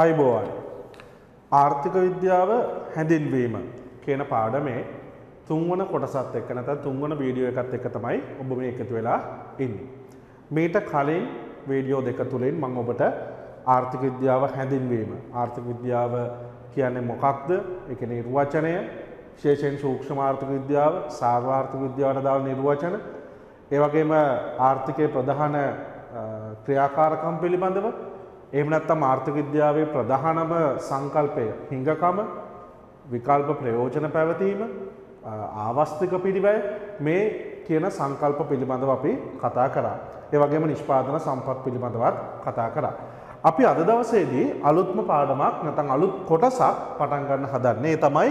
අයිබෝවන් ආර්ථික විද්‍යාව හැඳින්වීම කියන පාඩමේ තුන්වන කොටසත් එක්ක නැත්නම් තුන්වන වීඩියෝ එකත් එක්ක තමයි ඔබ මේ එකතු වෙලා ඉන්නේ. මීට කලින් වීඩියෝ දෙක තුලින් මම ඔබට ආර්ථික විද්‍යාව හැඳින්වීම ආර්ථික විද්‍යාව කියන්නේ මොකක්ද? ඒක නිර්වචනය, විශේෂයෙන් සූක්ෂම ආර්ථික විද්‍යාව, සාර්වාර්ථික විද්‍යාවට දාන නිර්වචන, ඒ වගේම ආර්ථිකයේ ප්‍රධාන ක්‍රියාකාරකම් පිළිබඳව එහෙම නැත්නම් ආර්ථික විද්‍යාවේ ප්‍රධානම සංකල්පය හිඟකම විකල්ප ප්‍රයෝජන පැවතීම ආවස්තික පිළිවැය මේ කියන සංකල්ප පිළිබඳව අපි කතා කරා. ඒ වගේම නිෂ්පාදන සම්පත් පිළිබඳවත් කතා කරා. අපි අද දවසේදී අලුත්ම පාඩමක් නැත්නම් අලුත් කොටසක් පටන් ගන්න හදන්නේ. ඒ තමයි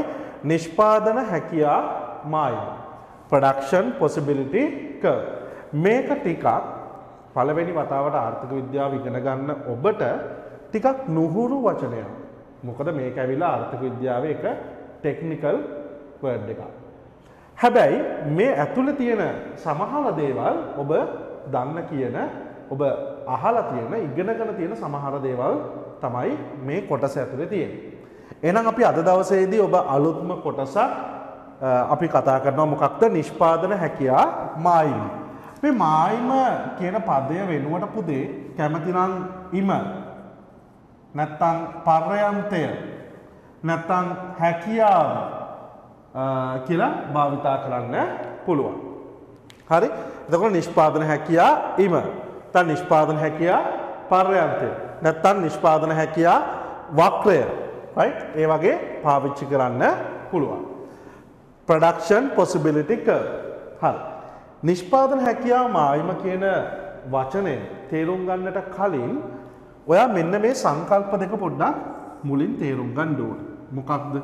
නිෂ්පාදන හැකියා මායිම. production possibility curve. මේක ටිකක් පළවෙනි වතාවට ආර්ථික විද්‍යාව ඉගෙන ගන්න ඔබට ටිකක් නුහුරු වචනයක්. මොකද මේක ඇවිල්ලා ආර්ථික විද්‍යාවේ එක ටෙක්නිකල් වර්ඩ් එකක්. හැබැයි මේ ඇතුළේ තියෙන සමහර දේවල් ඔබ දන්න කියන ඔබ අහලා තියෙන ඉගෙනගෙන තියෙන සමහර දේවල් තමයි මේ කොටස ඇතුලේ තියෙන්නේ. එහෙනම් අපි අද දවසේදී ඔබ අලුත්ම කොටසක් අපි කතා කරනවා මොකක්ද නිෂ්පාදන හැකියා මායිම. මේ මායිම කියන පදය වෙනුවට පුතේ කැමතිනම් ඉම නැත්තම් පර්යන්තය නැත්තම් හැකියාව කියලා භාවිතා කරන්න පුළුවන්. හරි? එතකොට නිෂ්පාදන හැකියා ඉම. නැත්නම් නිෂ්පාදන හැකියා පර්යන්තය. නැත්නම් නිෂ්පාදන හැකියා වක්‍රය. right? ඒ වගේ පාවිච්චි කරන්න පුළුවන්. production possibility curve. හරි. නිෂ්පාදන හැකියා මායිම කියන වචනය තේරුම් ගන්නට කලින් ඔයා මෙන්න මේ සංකල්ප දෙක පොඩ්ඩක් මුලින් තේරුම් ගන්න ඕනේ. මොකක්ද?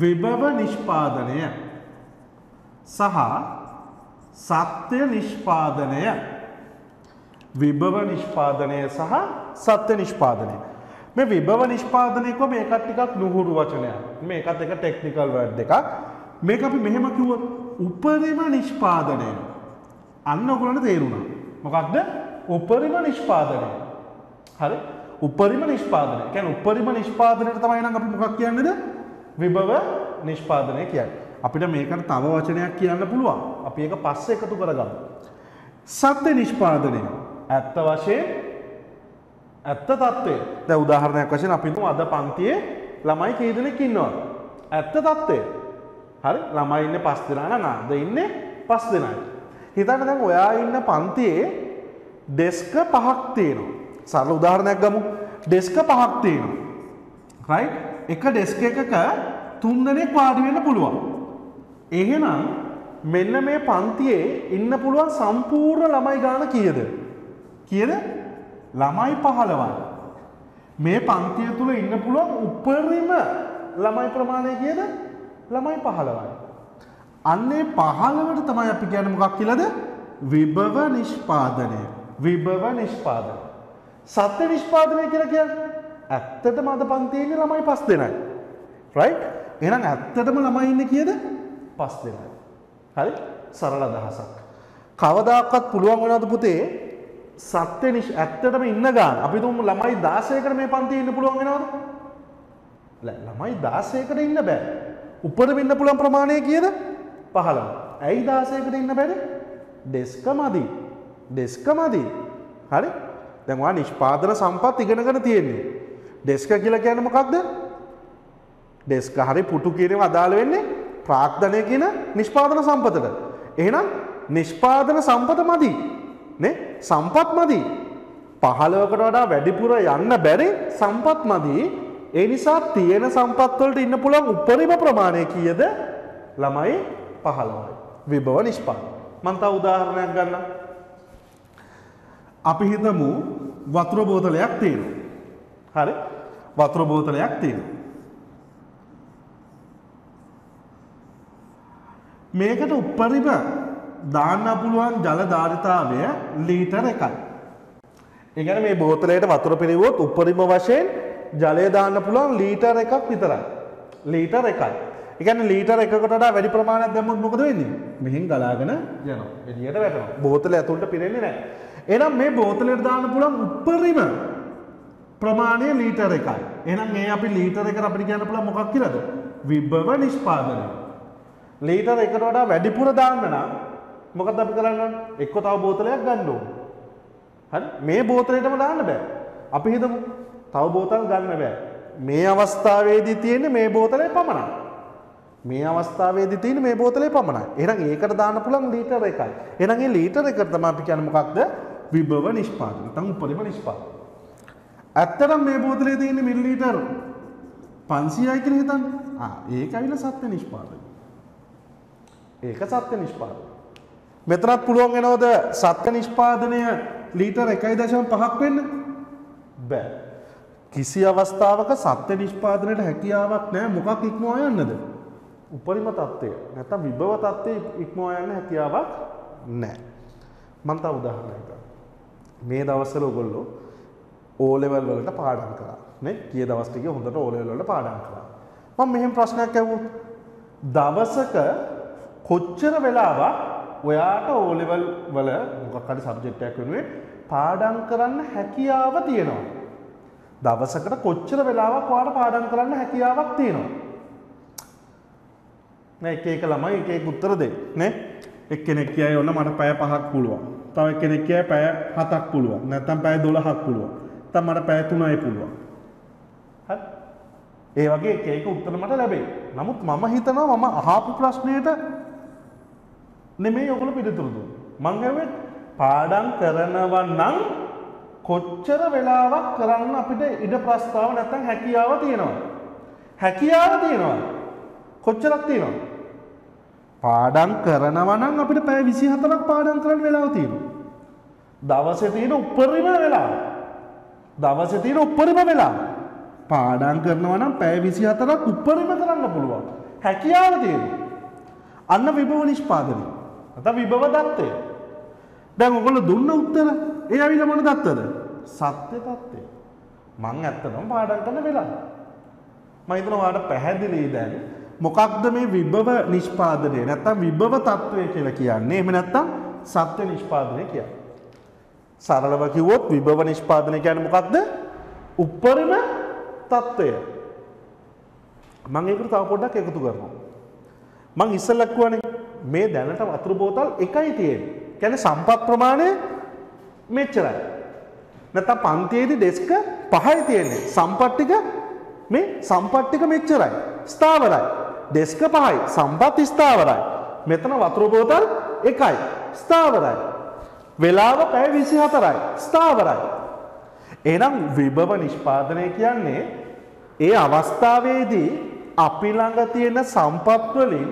විභව නිෂ්පාදනය සහ සත්‍ය නිෂ්පාදනය විභව නිෂ්පාදනය සහ සත්‍ය නිෂ්පාදනය මේ විභව නිෂ්පාදනයක මේකත් ටිකක් නුහුරු වචනයක්. මේකත් එක ටෙක්නිකල් වර්ඩ් එකක් මේක අපි මෙහෙම කිව්වොත් උපරිම නිෂ්පාදනය. අන්න ඔයගොල්ලන්ට තේරුණා. මොකක්ද? උපරිම නිෂ්පාදනය. හරි? උපරිම නිෂ්පාදනය. කියන්නේ උපරිම නිෂ්පාදනයට තමයි නම් අපි මොකක් කියන්නේද? විභව නිෂ්පාදනය කියන්නේ. අපිට මේකට තව වචනයක් කියන්න පුළුවන්. අපි ඒක පස්සේ එකතු කරගමු. සත්‍ය නිෂ්පාදනය. ඇත්ත වශයෙන් ඇත්ත తත්වය. දැන් උදාහරණයක් වශයෙන් අපි හිතමු අද පන්තියේ ළමයි කී දෙනෙක් ඉන්නවද? ඇත්ත తත්වය. හරි? ළමයි ඉන්නේ 5 දෙනා නම් අද ඉන්නේ 5 දෙනයි. හිතන්න දැන් ඔයා ඉන්න පන්තියේ ඩෙස්ක පහක් තියෙනවා. සරල උදාහරණයක් ගමු. ඩෙස්ක පහක් තියෙනවා. right? එක ඩෙස්ක එකක තුන් දෙනෙක් වාඩි වෙන්න පුළුවන්. එහෙනම් මෙන්න මේ පන්තියේ ඉන්න පුළුවන් සම්පූර්ණ ළමයි ගාන කීයද? කීයද? ළමයි 15යි. මේ පන්තිය තුල ඉන්න පුළුවන් උපරිම ළමයි ප්‍රමාණය කීයද? ළමයි 15යි. අන්නේ 15ට තමයි අපි කියන්නේ මොකක් කියලාද? විභව නිෂ්පාදනය. විභව නිෂ්පාදනය. සත්‍ය නිෂ්පාදනය කියලා කියන්නේ ඇත්තටම අද පන්තියේ ඉන්නේ ළමයි 5 දෙනයි. right? එහෙනම් ඇත්තටම ළමයි ඉන්නේ කීයද? 5 දෙනයි. හරි? සරල අදහසක්. කවදාකවත් පුළුවන් වෙනවද පුතේ සත්‍ය නිෂ් ඇත්තටම ඉන්න ගාන අපි තුමු ළමයි 16කට මේ පන්තියේ ඉන්න පුළුවන් වෙනවද? ළමයි 16කට ඉන්න බෑ. උඩට ඉන්න පුළුවන් ප්‍රමාණය කීයද? 15. ඇයි 16කට ඉන්න බැරි? ඩෙස්ක මදි. ඩෙස්ක මදි. හරි? දැන් ඔයා නිෂ්පාදන සම්පත් ඉගෙනගෙන තියෙන්නේ. ඩෙස්ක කියලා කියන්නේ මොකක්ද? ඩෙස්ක හරි පුටු කියනව අදාළ වෙන්නේ ප්‍රාග්ධනය කියන නිෂ්පාදන සම්පතට. එහෙනම් නිෂ්පාදන සම්පත මදි. නේ? සම්පත් මදි. 15කට වඩා වැඩිපුර යන්න බැරි සම්පත් මදි. ඒ නිසා තියෙන සම්පත් වලට ඉන්න පුළුවන් උපරිම ප්‍රමාණය කීයද? ළමයි 15යි. විභව නිෂ්පාදන. මම තව උදාහරණයක් ගන්නම්. අපි හිතමු වතුර බෝතලයක් තියෙනවා. හරි? වතුර බෝතලයක් තියෙනවා. මේකට උපරිම දාන්න පුළුවන් ජල ධාරිතාවය ලීටර එකයි. ඒ කියන්නේ මේ බෝතලයට වතුර පිරෙවුවොත් උපරිම වශයෙන් ජලය දාන්න පුළුවන් ලීටර එකක් විතරයි. ලීටර එකයි. ඒ කියන්නේ ලීටර එකකට වඩා වැඩි ප්‍රමාණයක් දැම්මොත් මොකද වෙන්නේ? මෙහෙන් ගලාගෙන යනවා. එළියට වැටෙනවා. බෝතලය ඇතුළට පිරෙන්නේ නැහැ. එහෙනම් මේ බෝතලයට දාන්න පුළුවන් උපරිම ප්‍රමාණය ලීටර එකයි. එහෙනම් මේ අපි ලීටර එකට අපිට කියන්න පුළුවන් මොකක් කියලාද? විභව නිෂ්පාදනය. ලීටර එකට වඩා වැඩිපුර දාන්න නම් මොකද අපි කරන්න ඕනේ? එක්ක තව බෝතලයක් ගන්න ඕනේ. හරි? මේ බෝතලෙටම දාන්න බෑ. අපි හිතමු තව බෝතල් ගන්න බෑ. මේ අවස්ථාවේදී තියෙන්නේ මේ බෝතලේ පමණයි. මේ අවස්ථාවේදී තියෙන මේ බෝතලේ පමණයි. එහෙනම් ඒකට දාන්න පුළුවන් ලීටර එකයි. එහෙනම් මේ ලීටර එකට තමයි අපි කියන්නේ මොකක්ද? විභව නිෂ්පාදනය. නැත්නම් උපරිම නිෂ්පාදනය. ඇත්තටම මේ බෝතලේ තියෙන මිලිලීටර් 500යි කියලා හිතන්න. ආ ඒක ඇවිල්ලා සත්‍ය නිෂ්පාදනය. ඒක සත්‍ය නිෂ්පාදනය. මෙතනත් පුළුවන් වෙනවද සත්‍ය නිෂ්පාදනය ලීටර් 1.5ක් වෙන්න? බෑ. කිසි අවස්ථාවක සත්‍ය නිෂ්පාදනයට හැකියාවක් නැහැ මොකක් ඉක්මවා යන්නද? උපරිම තත්ත්වය. නැත්නම් විභව තත්ත්වය ඉක්මවා යන්න හැකියාවක් නැහැ. මම තව උදාහරණයක් ගන්නම්. මේ දවස්වල ඔයගොල්ලෝ O level වලට පාඩම් කරා. නේ? කී දවස් ටිකේ හොඳට O level වලට පාඩම් කරා. මම මෙහෙම ප්‍රශ්නයක් ඇහුවොත් දවසක කොච්චර වෙලාවක් ඔයාට O level වල මොකක් හරි සබ්ජෙක්ට් එකක් වෙනුවෙන් පාඩම් කරන්න හැකියාව තියෙනවා. දවසකට කොච්චර වෙලාවක් ඔයාලට පාඩම් කරන්න හැකියාවක් තියෙනවා. නෑ එක එක ළමයි එක එක උත්තර දෙයි නේ. එක්කෙනෙක් කියයි ඔන්න මට පැය 5ක් පුළුවන්. තව එක්කෙනෙක් කියයි පැය 7ක් පුළුවන්. නැත්නම් පැය 12ක් පුළුවන්. නැත්නම් මට පැය 3යි පුළුවන්. හරි. ඒ වගේ එක එක උත්තර මට ලැබෙයි. නමුත් මම හිතනවා මම අහපු ප්‍රශ්නයට නෙමෙයි ඔයගොල්ලෝ පිළිතුරු දුන්නේ. මං හැවෙත් පාඩම් කරනවා නම් කොච්චර වෙලාවක් කරන්න අපිට ඉඩ ප්‍රස්තාව නැත්තම් හැකියාව තියෙනවා. හැකියාව තියෙනවා. කොච්චරක් තියෙනවා? පාඩම් කරනවා නම් අපිට පැය 24ක් පාඩම් කරන්න වෙලාව තියෙනවා. දවසේ තියෙන උපරිම වෙලාව. දවසේ තියෙන උපරිම වෙලාව. පාඩම් කරනවා නම් පැය 24ක් උපරිම කරන්න පුළුවන්. හැකියාව තියෙනවා. අන්න විභව නිෂ්පාදනය. නැත්නම් විභව දත්තය. දැන් ඔයගොල්ලෝ දුන්න උත්තර ඒ ඇවිල්ලා මොන දත්තද? සත්‍ය தත්ත්වය. මං ඇත්තටම පාඩම් කරන වෙලාව. මම හිතනවා ඔයාලට පැහැදිලි දැන් මොකක්ද මේ විභව නිෂ්පාදනය නැත්නම් විභව තත්ත්වය කියලා කියන්නේ? එහෙම නැත්නම් සත්‍ය නිෂ්පාදනය කියන්නේ. සරලව කිව්වොත් විභව නිෂ්පාදනය කියන්නේ මොකක්ද? උපරිම තත්ත්වය. මම ඒකට තව පොඩ්ඩක් එකතු කරනවා. මං ඉස්සෙල්ලා කිව්වනේ මේ දැනට වතුර බෝතල් එකයි තියෙන්නේ. කියන්නේ සම්පත් ප්‍රමාණය මෙච්චරයි. නැත්නම් පන්තියේදී ඩෙස්ක පහයි තියෙන්නේ. සම්පත් ටික මේ සම්පත් ටික මෙච්චරයි. ස්ථාවරයි. ඩෙස්ක පහයි. සම්පත් ස්ථාවරයි. මෙතන වතුර බෝතල් එකයි. ස්ථාවරයි. වෙලාව පැය 24යි. ස්ථාවරයි. එහෙනම් විභව නිෂ්පාදනය කියන්නේ ඒ අවස්ථාවේදී අපි ළඟ තියෙන සම්පත් වලින්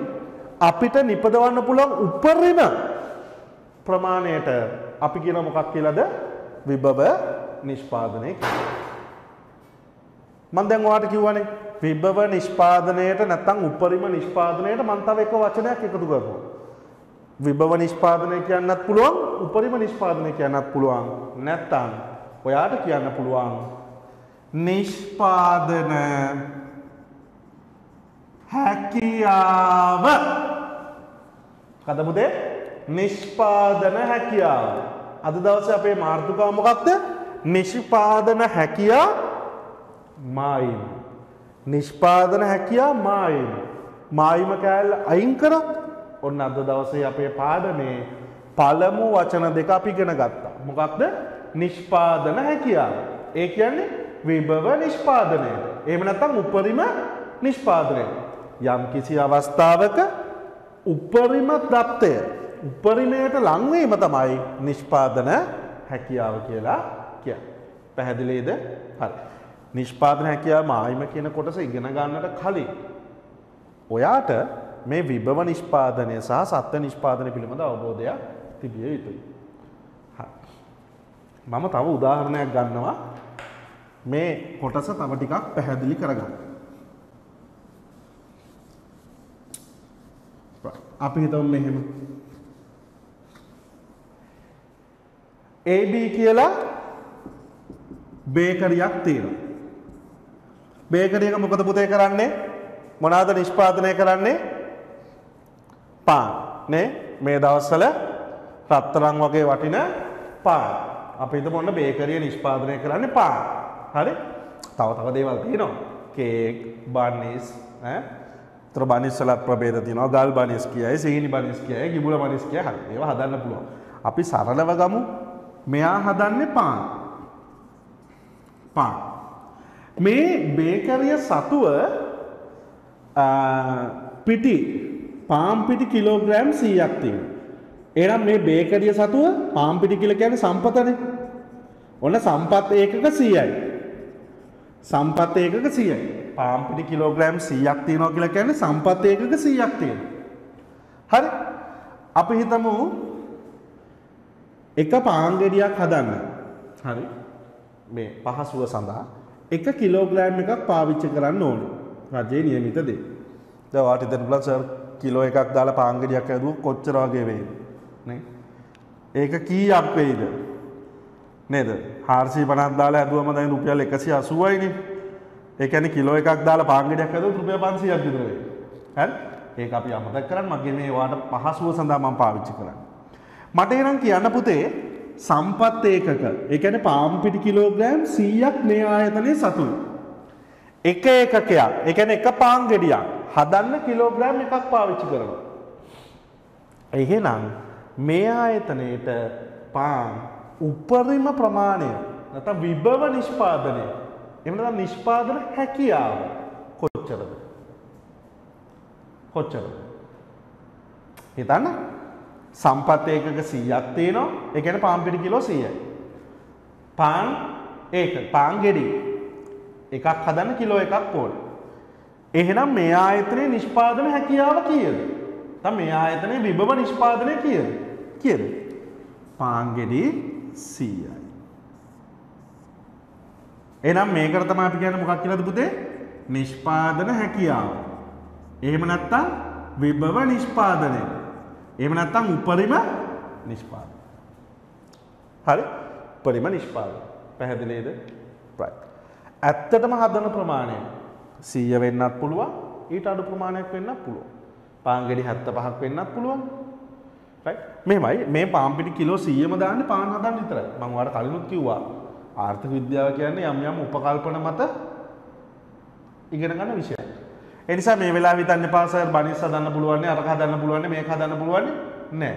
අපිට නිපදවන්න පුළුවන් උපරිම ප්‍රමාණයට අපි කියන මොකක් කියලාද විභව නිෂ්පාදනය කියලා. මම දැන් ඔයාලට කිව්වනේ විභව නිෂ්පාදනයට නැත්නම් උපරිම නිෂ්පාදනයට මම තව එක වචනයක් එකතු කරනවා. විභව නිෂ්පාදනය කියන්නත් පුළුවන් උපරිම නිෂ්පාදනය කියන්නත් පුළුවන් නැත්නම් ඔයාට කියන්න පුළුවන් නිෂ්පාදන හැකියාව කදමුදේ නිෂ්පාදන හැකියාව. අද දවසේ අපේ මාර්ථකාව මොකක්ද? නිෂ්පාදන හැකියා මායිම. නිෂ්පාදන හැකියා මායිම. මායිම කෑල්ල අයින් කරත් ඔන්න අද දවසේ අපේ පාඩමේ පළමු වචන දෙක අපි ඉගෙන ගත්තා. මොකක්ද? නිෂ්පාදන හැකියාව ඒ කියන්නේ විභව නිෂ්පාදනයට එහෙම නැත්නම් උපරිම නිෂ්පාදනයට යම් කිසි අවස්ථාවක උපරිම දත්තය උපරිමයට ලංවීම තමයි නිෂ්පාදන හැකියාව කියලා කිය. පැහැදිලිද හරි. නිෂ්පාදන හැකියාව මායිම කියන කොටස ඉගෙන ගන්නට කලින් ඔයාට මේ විභව නිෂ්පාදනය සහ සත්‍ය නිෂ්පාදනය පිළිබඳ අවබෝධයක් තිබිය යුතුයි. මම තව උදාහරණයක් ගන්නවා මේ කොටස තව ටිකක් පැහැදිලි කරගන්න. අපි හිතමු මෙහෙම. AB කියලා බේකරියක් තියෙනවා. බේකරියක මොකද පුතේ කරන්නේ? මොනවාද නිෂ්පාදනය කරන්නේ? පාන්. නේ? මේ දවස්වල රත්තරන් වගේ වටින පාන්. අපි හිතමු ඔන්න බේකරිය නිෂ්පාදනය කරන්නේ පාන්. හරි? තව තව දේවල් තියෙනවා. කේක්, බනිස්, ඈ තර බනිස් වලත් ප්‍රභේද තියෙනවා. ගල් බනිස් කියයි, සීනි බනිස් කියයි, ගිබුල බනිස් කියයි. හරි. ඒවා හදන්න පුළුවන්. අපි සරලව ගමු. මෙයා හදන්නේ පාන්. පාන්. මේ බේකරිය සතුව පිටි පාම් පිටි කිලෝග්‍රෑම් 100ක් තියෙනවා. එහෙනම් මේ බේකරිය සතුව පාම් පිටි කියලා කියන්නේ සම්පතනේ. ඔන්න සම්පත් ඒකක 100යි. සම්පත් ඒකක 100යි. පාම් පිටි කිලෝග්‍රෑම් 100ක් තියෙනවා කියලා කියන්නේ සම්පත් ඒකක 100ක් තියෙනවා. හරි? අපි හිතමු එක පාන් ගෙඩියක් හදන්න. හරි? මේ පහසුව සඳහා එක කිලෝග්‍රෑම් එකක් පාවිච්චි කරන්න ඕනේ. රජයේ නියමිත දේ. දැන් වාට හිතන්න පුළුවන් සර් කිලෝ එකක් දාලා පාන් ගෙඩියක් හැදුවොත් කොච්චර වගේ වෙයිද? නේ? ඒක කීයක් වෙයිද? නේද? 450ක් දාලා හැදුවම දැන් රුපියල් 180යිනේ. ඒ කියන්නේ කිලෝ එකක් දාලා පාන් ගෙඩියක් හැදුවොත් රුපියල් 500ක් විතර වෙයි. හරි? ඒක අපි අමතක කරන්න මගේ මේ වාට පහසුව සඳහා මම පාවිච්චි කරන්නේ. මට එනම් කියන්න පුතේ සම්පත් ඒකක ඒ කියන්නේ පාම් පිටි කිලෝග්‍රෑම් 100ක් මේ ආයතනයේ සතුයි. එක ඒකකයක් ඒ කියන්නේ එක පාන් ගෙඩියක් හදන්න කිලෝග්‍රෑම් එකක් පාවිච්චි කරනවා. එහෙනම් මේ ආයතනයේට පාන් උපරිම ප්‍රමාණය නැත්නම් විභව නිෂ්පාදනය එහෙම නැත්නම් නිෂ්පාදන හැකියාව කොච්චරද? කොච්චරද? හිතන්න සම්පත් ඒකක 100ක් තියෙනවා. ඒ කියන්නේ පාන් පිටි කිලෝ 100යි. පාන් ඒක පාන් ගෙඩි එකක් හදන්න කිලෝ එකක් ඕනේ. එහෙනම් මේ ආයතනයේ නිෂ්පාදන හැකියාව කීයද? නැත්නම් මේ ආයතනයේ විභව නිෂ්පාදනය කීයද? කීයද? පාන් ගෙඩි 100යි. එහෙනම් මේකට තමයි අපි කියන්නේ මොකක් කියලාද පුතේ? නිෂ්පාදන හැකියාව. එහෙම නැත්නම් විභව නිෂ්පාදනය. එහෙම නැත්නම් උපරිම නිෂ්පාදනය. හරි? උපරිම නිෂ්පාදනය. පැහැදිලිද? right. ඇත්තටම හදන ප්‍රමාණය 100 වෙන්නත් පුළුවන් ඊට අඩු ප්‍රමාණයක් වෙන්නත් පුළුවන්. පාන් ගෙඩි 75ක් වෙන්නත් පුළුවන්. right? මෙහෙමයි මේ පාන් පිටි කිලෝ 100ම දාන්නේ පාන් හදන්න විතරයි. මම ඔයාලට කලිනුත් කිව්වා ආර්ථික විද්‍යාව කියන්නේ යම් යම් උපකල්පන මත ඉගෙන ගන්න විෂයක්. ඒ නිසා මේ වෙලාවේ හිතන්න එපා සර් බනිස් හදන්න පුළුවන් අරක හදන්න පුළුවන් මේක හදන්න පුළුවන් නෑ.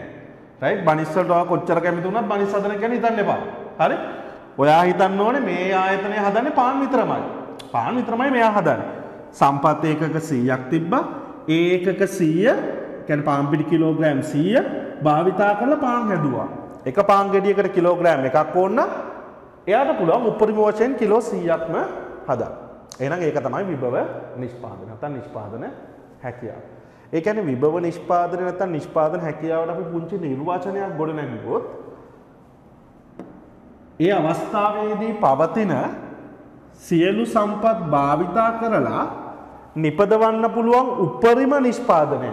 රයිට් බනිස් වලට ඔයා කොච්චර කැමති වුණත් බනිස් හදන එක ගැන හිතන්න එපා. හරි? ඔයා හිතන්න ඕනේ මේ ආයතනය හදන්නේ පාන් විතරමයි. පාන් විතරමයි මෙයා හදන්නේ. සම්පත් ඒකක 100ක් තිබ්බා. ඒ ඒකක 100 කියන්නේ පාන් පිටි කිලෝග්‍රෑම් 100 භාවිතා කරලා පාන් හැදුවා. එක පාන් ගෙඩියකට කිලෝග්‍රෑම් එකක් ඕන නම් එයාට පුළුවන් උපරිම වශයෙන් කිලෝ 100ක්ම හදන්න. එහෙනම් ඒක තමයි විභව නිෂ්පාදනය. නැත්නම් නිෂ්පාදන හැකියාව. ඒ කියන්නේ විභව නිෂ්පාදනය නැත්නම් නිෂ්පාදන හැකියාවට අපි පුංචි නිර්වචනයක් ගොඩ නැගුවොත් ඒ අවස්ථාවේදී පවතින සියලු සම්පත් භාවිතා කරලා නිපදවන්න පුළුවන් උපරිම නිෂ්පාදනය.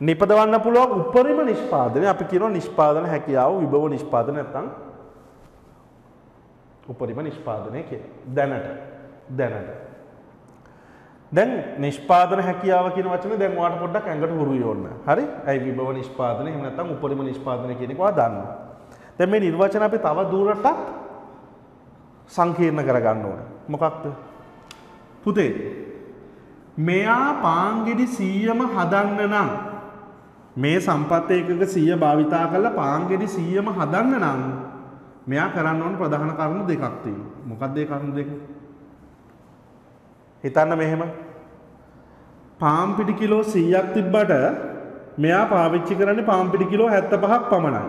නිපදවන්න පුළුවන් උපරිම නිෂ්පාදනය අපි කියනවා නිෂ්පාදන හැකියාව විභව නිෂ්පාදන නැත්නම් උපරිම නිෂ්පාදනය කියලා. දැනට දැනට. දැන් නිෂ්පාදන හැකියාව කියන වචනේ දැන් ඔයාලට පොඩ්ඩක් ඇඟට හුරු වෙන්න. හරි? ඇයි විභව නිෂ්පාදනය එහෙම නැත්නම් උපරිම නිෂ්පාදනය කියන එක ඔයා දන්නවා. දැන් මේ නිර්වචන අපි තව දුරටත් සංකීර්ණ කරගන්න ඕනේ. මොකක්ද? පුතේ මෙයා පාන්ගෙඩි 100ම හදන්න නම් මේ සම්පත් ඒකක 100 භාවිතා කරලා පාන්ගෙඩි 100ම හදන්න නම් මෙයා කරන්න ඕන ප්‍රධාන කරුණු දෙකක් තියෙනවා. මොකක්ද ඒ කරුණු දෙක? හිතන්න මෙහෙම. පාන් පිටි කිලෝ 100ක් තිබ්බට මෙයා පාවිච්චි කරන්නේ පාන් පිටි කිලෝ 75ක් පමණයි.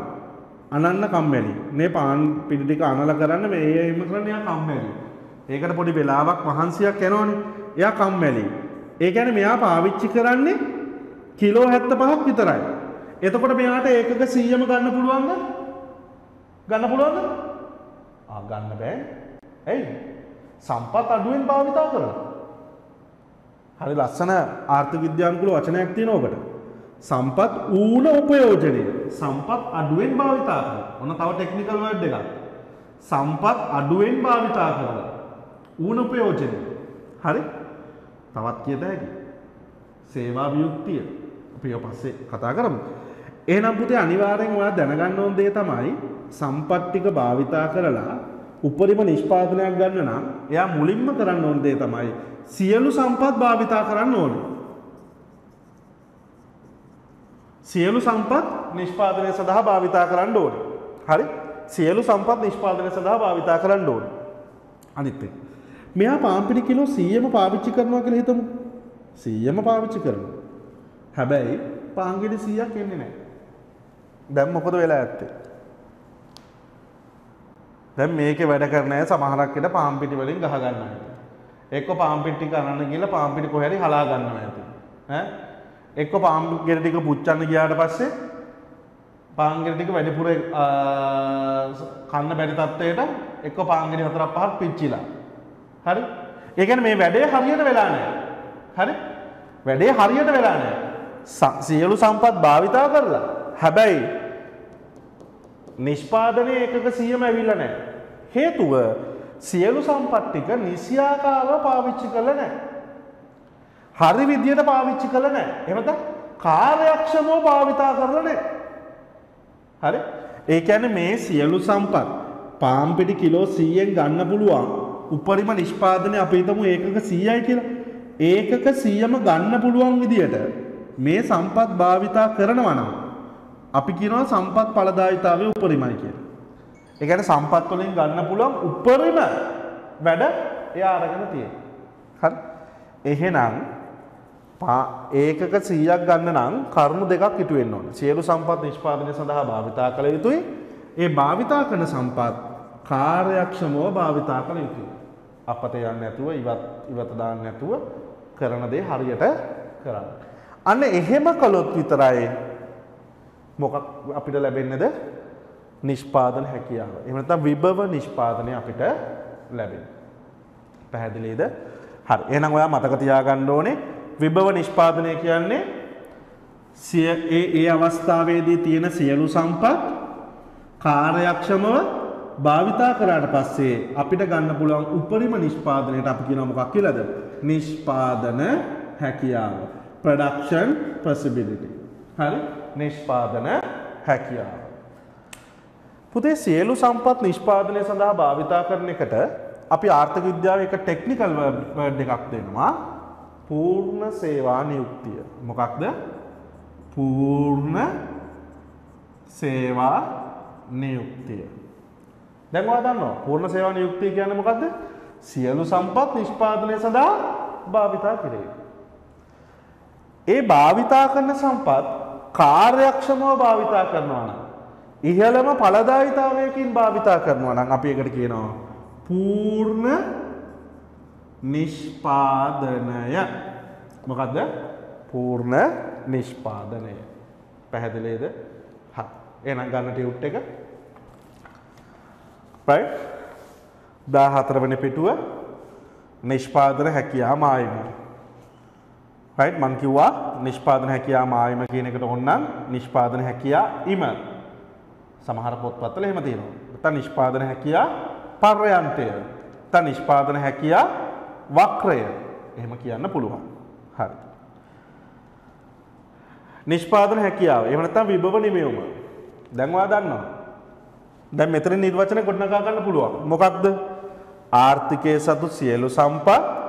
අනන්න කම්මැලි. මේ පාන් පිටි ටික අනලා කරන්න මේ එහෙම කරන්නේ එයා කම්මැලි. ඒකට පොඩි වෙලාවක් මහන්සියක් යනවනේ. එයා කම්මැලි. ඒ කියන්නේ මෙයා පාවිච්චි කරන්නේ කිලෝ 75ක් විතරයි. එතකොට මෙයාට ඒකක 100ම ගන්න පුළුවන්ද? ගන්න පුළුවන්ද? ආ ගන්න බෑ. ඇයි? සම්පත් අඩුවෙන් භාවිතා කරලා. හරි ලස්සන ආර්ථික විද්‍යානුකූල වචනයක් තියෙනවා ඔබට. සම්පත් ඌන උපයෝජනය. සම්පත් අඩුවෙන් භාවිතා කරලා. ඔන්න තව ටෙක්නිකල් වර්ඩ් එකක්. සම්පත් අඩුවෙන් භාවිතා කරලා. ඌන උපයෝජනය. හරි? තවත් කියත හැකි. සේවා වියුක්තිය. අපි ඒක පස්සේ කතා කරමු. එහෙනම් පුතේ අනිවාර්යෙන් ඔයා දැනගන්න ඕන දේ තමයි සම්පත් ටික භාවිතා කරලා උපරිම නිෂ්පාදනයක් ගන්න නම් එයා මුලින්ම කරන්න ඕන දේ තමයි සියලු සම්පත් භාවිතා කරන්න ඕනේ. සියලු සම්පත් නිෂ්පාදනය සඳහා භාවිතා කරන්න ඕනේ. හරි? සියලු සම්පත් නිෂ්පාදනය සඳහා භාවිතා කරන්න ඕනේ. අනිත් එක. මෙයා පාම්පිටි කිලෝ 100ම පාවිච්චි කරනවා කියලා හිතමු. 100ම පාවිච්චි කරනවා. හැබැයි පාංගිඩි 100ක් එන්නේ නැහැ. දැන් මොකද වෙලා ඇත්තේ? දැන් මේකේ වැඩ කරන අය සමහරක් විට පාම්පිටි වලින් ගහ ගන්නවා. එක්ක පාම්පිටි කරන්න ගිහලා පාම්පිටි කොහේ හරි හලා ගන්නවා ඇති. ඈ එක්ක පාම්ගෙඩ ටික පුච්චන්න ගියාට පස්සේ පාංගෙඩ ටික වැඩිපුර කන්න බැරි තත්ත්වයට එක්ක පාංගෙඩි හතරක් පහක් පිච්චිලා. හරි? ඒ කියන්නේ මේ වැඩේ හරියට වෙලා නැහැ. හරි? වැඩේ හරියට වෙලා නැහැ. සියලු සම්පත් භාවිතා කරලා. හැබැයි නිෂ්පාදනය එකක 100ම ඇවිල්ලා නැහැ. හේතුව සියලු සම්පත් ටික නිසියාකාරව පාවිච්චි කළා නැහැ. හරි විදියට පාවිච්චි කළ නැහැ. එහෙම නැත්නම් කාර්යක්ෂමව භාවිතා කරලා නැහැ. හරි? ඒ කියන්නේ මේ සියලු සම්පත් පාම් පිටි කිලෝ 100ෙන් ගන්න පුළුවන් උපරිම නිෂ්පාදනය අපි හිතමු ඒකක 100යි කියලා. ඒකක 100ම ගන්න පුළුවන් විදියට මේ සම්පත් භාවිතා කරනවා නම් අපි කියනවා සම්පත් ඵලදායිතාවය උපරිමයි කියලා. ඒ කියන්නේ සම්පත් වලින් ගන්න පුළුවන් උපරිම වැඩ එයා අරගෙන තියෙනවා. හරි? එහෙනම් ඒකක 100ක් ගන්න නම් කරුණු දෙකක් ඉටු වෙන්න ඕන. සියලු සම්පත් නිෂ්පාදනය සඳහා භාවිතා කළ යුතුයි. ඒ භාවිතා කරන සම්පත් කාර්යක්ෂමව භාවිතා කළ යුතුයි. අපත යන්නේ නැතුව ඉවත් ඉවත දාන්න නැතුව කරන දේ හරියට කරන්න. අන්න එහෙම කළොත් විතරයි මොකක් අපිට ලැබෙන්නේද? නිෂ්පාදන හැකියාව. එහෙම නැත්නම් විභව නිෂ්පාදනය අපිට ලැබෙනවා. පැහැදිලිද? හරි. එහෙනම් ඔයා මතක තියාගන්න ඕනේ විභව නිෂ්පාදනය කියන්නේ සිය ඒ ඒ අවස්ථාවේදී තියෙන සියලු සම්පත් කාර්යක්ෂමව භාවිතා කරාට පස්සේ අපිට ගන්න පුළුවන් උපරිම නිෂ්පාදනයට අපි කියනවා මොකක් කියලාද? නිෂ්පාදන හැකියාව. production possibility. හරි? නිෂ්පාදන හැකියාව. පුතේ සියලු සම්පත් නිෂ්පාදනය සඳහා භාවිතා කරන එකට අපි ආර්ථික විද්‍යාවේ එක ටෙක්නිකල් වර්ඩ් එකක් දෙනවා. පූර්ණ සේවා නියුක්තිය. මොකක්ද? පූර්ණ සේවා නියුක්තිය. දැන් ඔයා දන්නවා පූර්ණ සේවා නියුක්තිය කියන්නේ මොකද්ද? සියලු සම්පත් නිෂ්පාදනය සඳහා භාවිතා කිරීම. ඒ භාවිතා කරන සම්පත් කාර්යක්ෂමව භාවිතා කරනවා නම් ඉහළම ඵලදායිතාවයකින් භාවිතා කරනවා නම් අපි ඒකට කියනවා පූර්ණ නිෂ්පාදනය. මොකක්ද පූර්ණ නිෂ්පාදනය. පැහැදිලේද? හ එනම් ගන්න ටියුට් එක. රයි දා හතරවන පිටුව නිෂ්පාදන හැකියා මායම රයිට් මං කිව්වා නිෂ්පාදන හැකියා මායම කියන එකට ඕනනම් නිෂ්පාදන හැකියා ඉම සමහර පොත්පත්වල එහෙම තියෙනවා නැත්නම් නිෂ්පාදන හැකියා පර්යන්තය නැත්නම් නිෂ්පාදන හැකියා වක්‍රය එහෙම කියන්න පුළුවන්. හරි. නිෂ්පාදන හැකියාව. එහෙම නැත්නම් විභව නිමයුම. දැන් ඔයා දන්නවා. දැන් මෙතන නිර්වචන ගොඩනගා ගන්න පුළුවන්. මොකක්ද? ආර්ථිකයේ සතු සියලු සම්පත්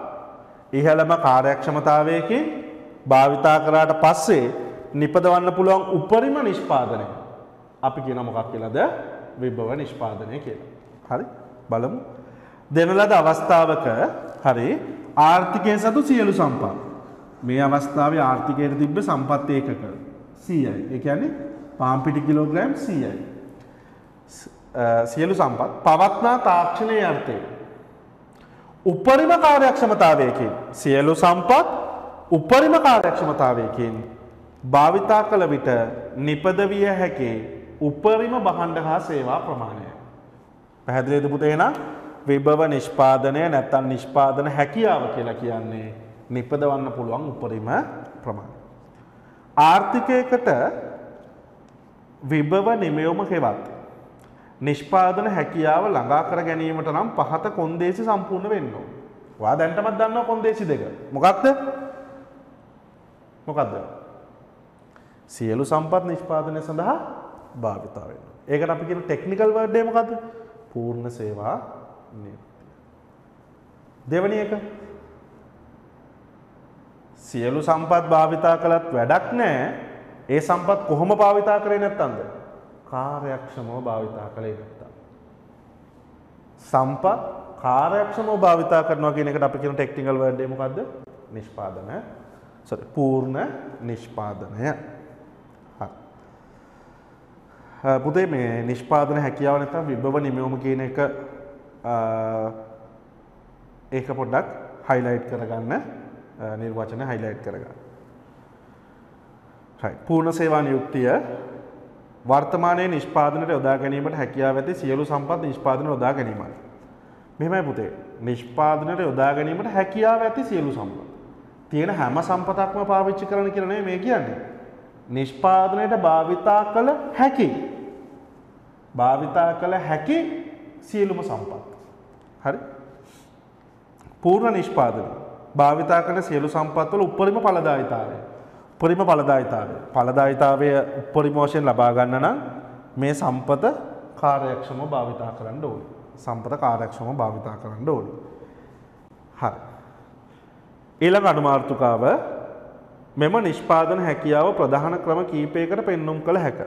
ඉහළම කාර්යක්ෂමතාවයකින් භාවිතා කරාට පස්සේ නිපදවන්න පුළුවන් උපරිම නිෂ්පාදනය. අපි කියන මොකක් කියලාද? විභව නිෂ්පාදනය කියලා. හරි? බලමු. දෙන ලද අවස්ථාවක හරි ආර්ථිකය සතු සියලු සම්පත්. මේ අවස්ථාවේ ආර්ථිකයට තිබ්බ සම්පත් ඒකක 100යි. ඒ කියන්නේ පාම්පිටි කිලෝග්‍රෑම් 100යි. සියලු සම්පත් පවත්නා තාක්ෂණයේ අර්ථය. උපරිම කාර්යක්ෂමතාවයකින් සියලු සම්පත් උපරිම කාර්යක්ෂමතාවයකින් භාවිතා කළ විට නිපදවිය හැකි උපරිම බහණ්ඩ හා සේවා ප්‍රමාණය. පැහැදිලිද පුතේ එහෙනම් විභව නිෂ්පාදනය නැත්තම් නිෂ්පාදන හැකියාව කියලා කියන්නේ නිපදවන්න පුළුවන් උපරිම ප්‍රමාණය. ආර්ථිකයකට විභව නිමයුම හෙවත් නිෂ්පාදන හැකියාව ළඟා කර ගැනීමට නම් පහත කොන්දේසි සම්පූර්ණ වෙන්න ඕන. ඔයා දැන්ටමත් දන්නවා කොන්දේසි දෙක. මොකක්ද? මොකක්ද? සියලු සම්පත් නිෂ්පාදනය සඳහා භාවිතා වෙනවා. ඒකට අපි කියන ටෙක්නිකල් වර්ඩ් එක මොකද්ද? පූර්ණ සේවා නියුක්තිය. දෙවැනි එක සියලු සම්පත් භාවිතා කළත් වැඩක් නැහැ. ඒ සම්පත් කොහොම භාවිතා කරේ නැත්තම්ද? කාර්යක්ෂමව භාවිතා කළේ නැත්තම්. සම්පත් කාර්යක්ෂමව භාවිතා කරනවා කියන එකට අපි කියන ටෙක්නිකල් වර්ඩ් එක මොකද්ද? නිෂ්පාදන. සෝරි පූර්ණ නිෂ්පාදනය. හරි. පුතේ මේ නිෂ්පාදන හැකියාව නැත්නම් විභව නිමවුම කියන එක ඒක පොඩ්ඩක් හයිලයිට් කරගන්න නිර්වචන හයිලයිට් කරගන්න. හයි. පූර්ණ සේවා නියුක්තිය වර්තමානයේ නිෂ්පාදනයට යොදා ගැනීමට හැකියාව ඇති සියලු සම්පත් නිෂ්පාදනයට යොදා ගැනීමයි. මෙහෙමයි පුතේ. නිෂ්පාදනයට යොදා ගැනීමට හැකියාව ඇති සියලු සම්පත්. තියෙන හැම සම්පතක්ම පාවිච්චි කරන්න කියලා නෙමෙයි මේ කියන්නේ. නිෂ්පාදනයට භාවිතා කළ හැකි භාවිතා කළ හැකි සියලුම සම්පත්. හරි? පූර්ණ නිෂ්පාදනය. භාවිතා කරන සියලු සම්පත්වල උපරිම ඵලදායීතාවය. උපරිම ඵලදායීතාවය. ඵලදායීතාවය උපරිම වශයෙන් ලබා ගන්න නම් මේ සම්පත කාර්යක්ෂමව භාවිතා කරන්න ඕනේ. සම්පත කාර්යක්ෂමව භාවිතා කරන්න ඕනේ. හරි. ඊළඟ අනුමාර්ථකාව මෙම නිෂ්පාදන හැකියාව ප්‍රධාන ක්‍රම කීපයකට පෙන්눔 කළ හැක.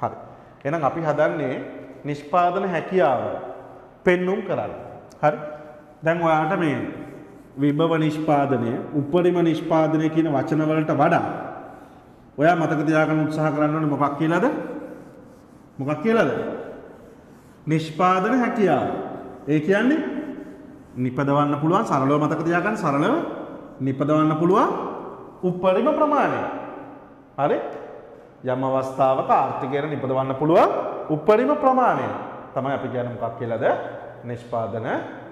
හරි. එහෙනම් අපි හදන්නේ නිෂ්පාදන හැකියාව පෙන්눔 කරන්න. හරි? දැන් ඔයාලට මේ විභව නිෂ්පාදනය, උපරිම නිෂ්පාදනය කියන වචන වලට වඩා ඔයා මතක තියාගන්න උත්සාහ කරන්න ඕනේ මොකක් කියලාද? මොකක් කියලාද? නිෂ්පාදන හැකියාව. ඒ කියන්නේ නිපදවන්න පුළුවන් සරලව මතක තියාගන්න සරලව නිපදවන්න පුළුවන් උපරිම ප්‍රමාණය. හරි? යම් අවස්ථාවක ආර්ථිකයට නිපදවන්න පුළුවන් උපරිම ප්‍රමාණය තමයි අපි කියන්නේ මොකක් කියලාද නිෂ්පාදන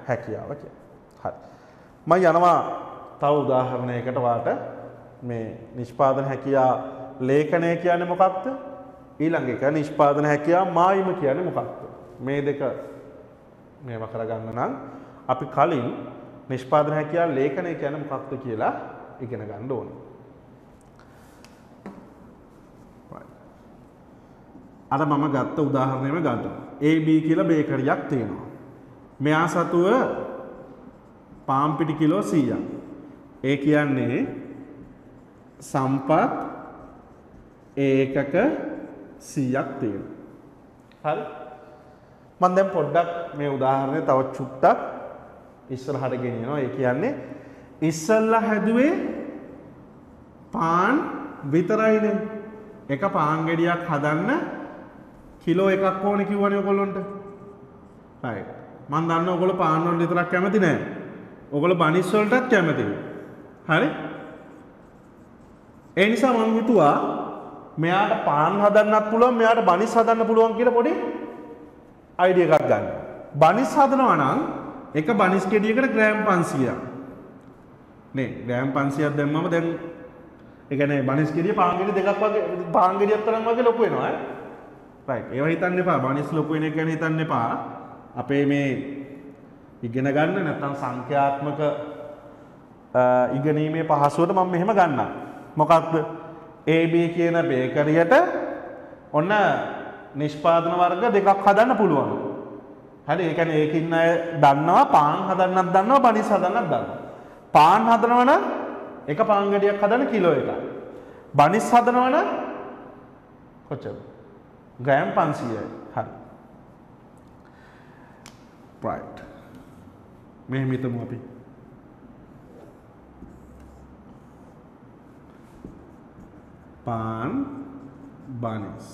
හැකියාව කියන්නේ. හරි. මම යනවා තව උදාහරණයකට වාට මේ නිෂ්පාදන හැකියා ලේඛනය කියන්නේ මොකක්ද? ඊළඟ එක නිෂ්පාදන හැකියා මායිම කියන්නේ මොකක්ද? මේ දෙක මේව කරගන්න නම් අපි කලින් නිෂ්පාදන හැකියා ලේඛනය කියන්නේ මොකක්ද කියලා ඉගෙන ගන්න ඕනේ. අර මම ගත්ත උදාහරණයම ගන්න. AB කියලා බේකරියක් තියෙනවා. මෙයා සතුව පාම් පිටි කිලෝ 100ක්. ඒ කියන්නේ සම්පත් ඒකක 100ක් තියෙනවා. හරි? මම දැන් පොඩ්ඩක් මේ උදාහරණය තව චුට්ටක් ඉස්සරහට ගෙනියනවා. ඒ කියන්නේ ඉස්සල්ලා හැදුවේ පාන් විතරයිනේ. එක පාන් ගෙඩියක් හදන්න කිලෝ එකක් ඕනේ කිව්වනේ ඔයගොල්ලන්ට. right. මම දන්නවා ඔයගොල්ලෝ පාන් වලට විතරක් කැමති නෑ. ඔයගොල්ලෝ බනිස් වලටත් කැමතියි. හරි? ඒ නිසා මම හිතුවා මෙයාට පාන් හදන්නත් පුළුවන් මෙයාට බනිස් හදන්න පුළුවන් කියලා පොඩි අයිඩියා එකක් ගන්න. බනිස් හදනවා නම් එක බනිස් ගෙඩියකට ග්‍රෑම් 500ක්. නේ ග්‍රෑම් 500ක් දැම්මම දැන් ඒ කියන්නේ බනිස් ගෙඩිය පාන් ගෙඩිය දෙකක් වගේ පාන් ගෙඩියක් තරම් වගේ ලොකු වෙනවා ඈ. රයිට් ඒව හිතන්න එපා බනිස් ලොකු වෙන එක ගැන හිතන්න එපා අපේ මේ ඉගෙන ගන්න නැත්නම් සංඛ්‍යාත්මක ඉගෙනීමේ පහසුවට මම මෙහෙම ගන්නම්. මොකක්ද? AB කියන බේකරියට ඔන්න නිෂ්පාදන වර්ග දෙකක් හදන්න පුළුවන්. හරි ඒ කියන්නේ ඒකින් අය දන්නවා පාන් හදන්නත් දන්නවා බනිස් හදන්නත් දන්නවා. පාන් හදනවා නම් එක පාන් ගෙඩියක් හදන්න කිලෝ එකක්. බනිස් හදනවා නම් කොච්චරද ග්‍රෑම් පන්සීයයි. හරි. ප්‍රයිට් මෙහෙම හිතමු අපි. පාන් බනිස්.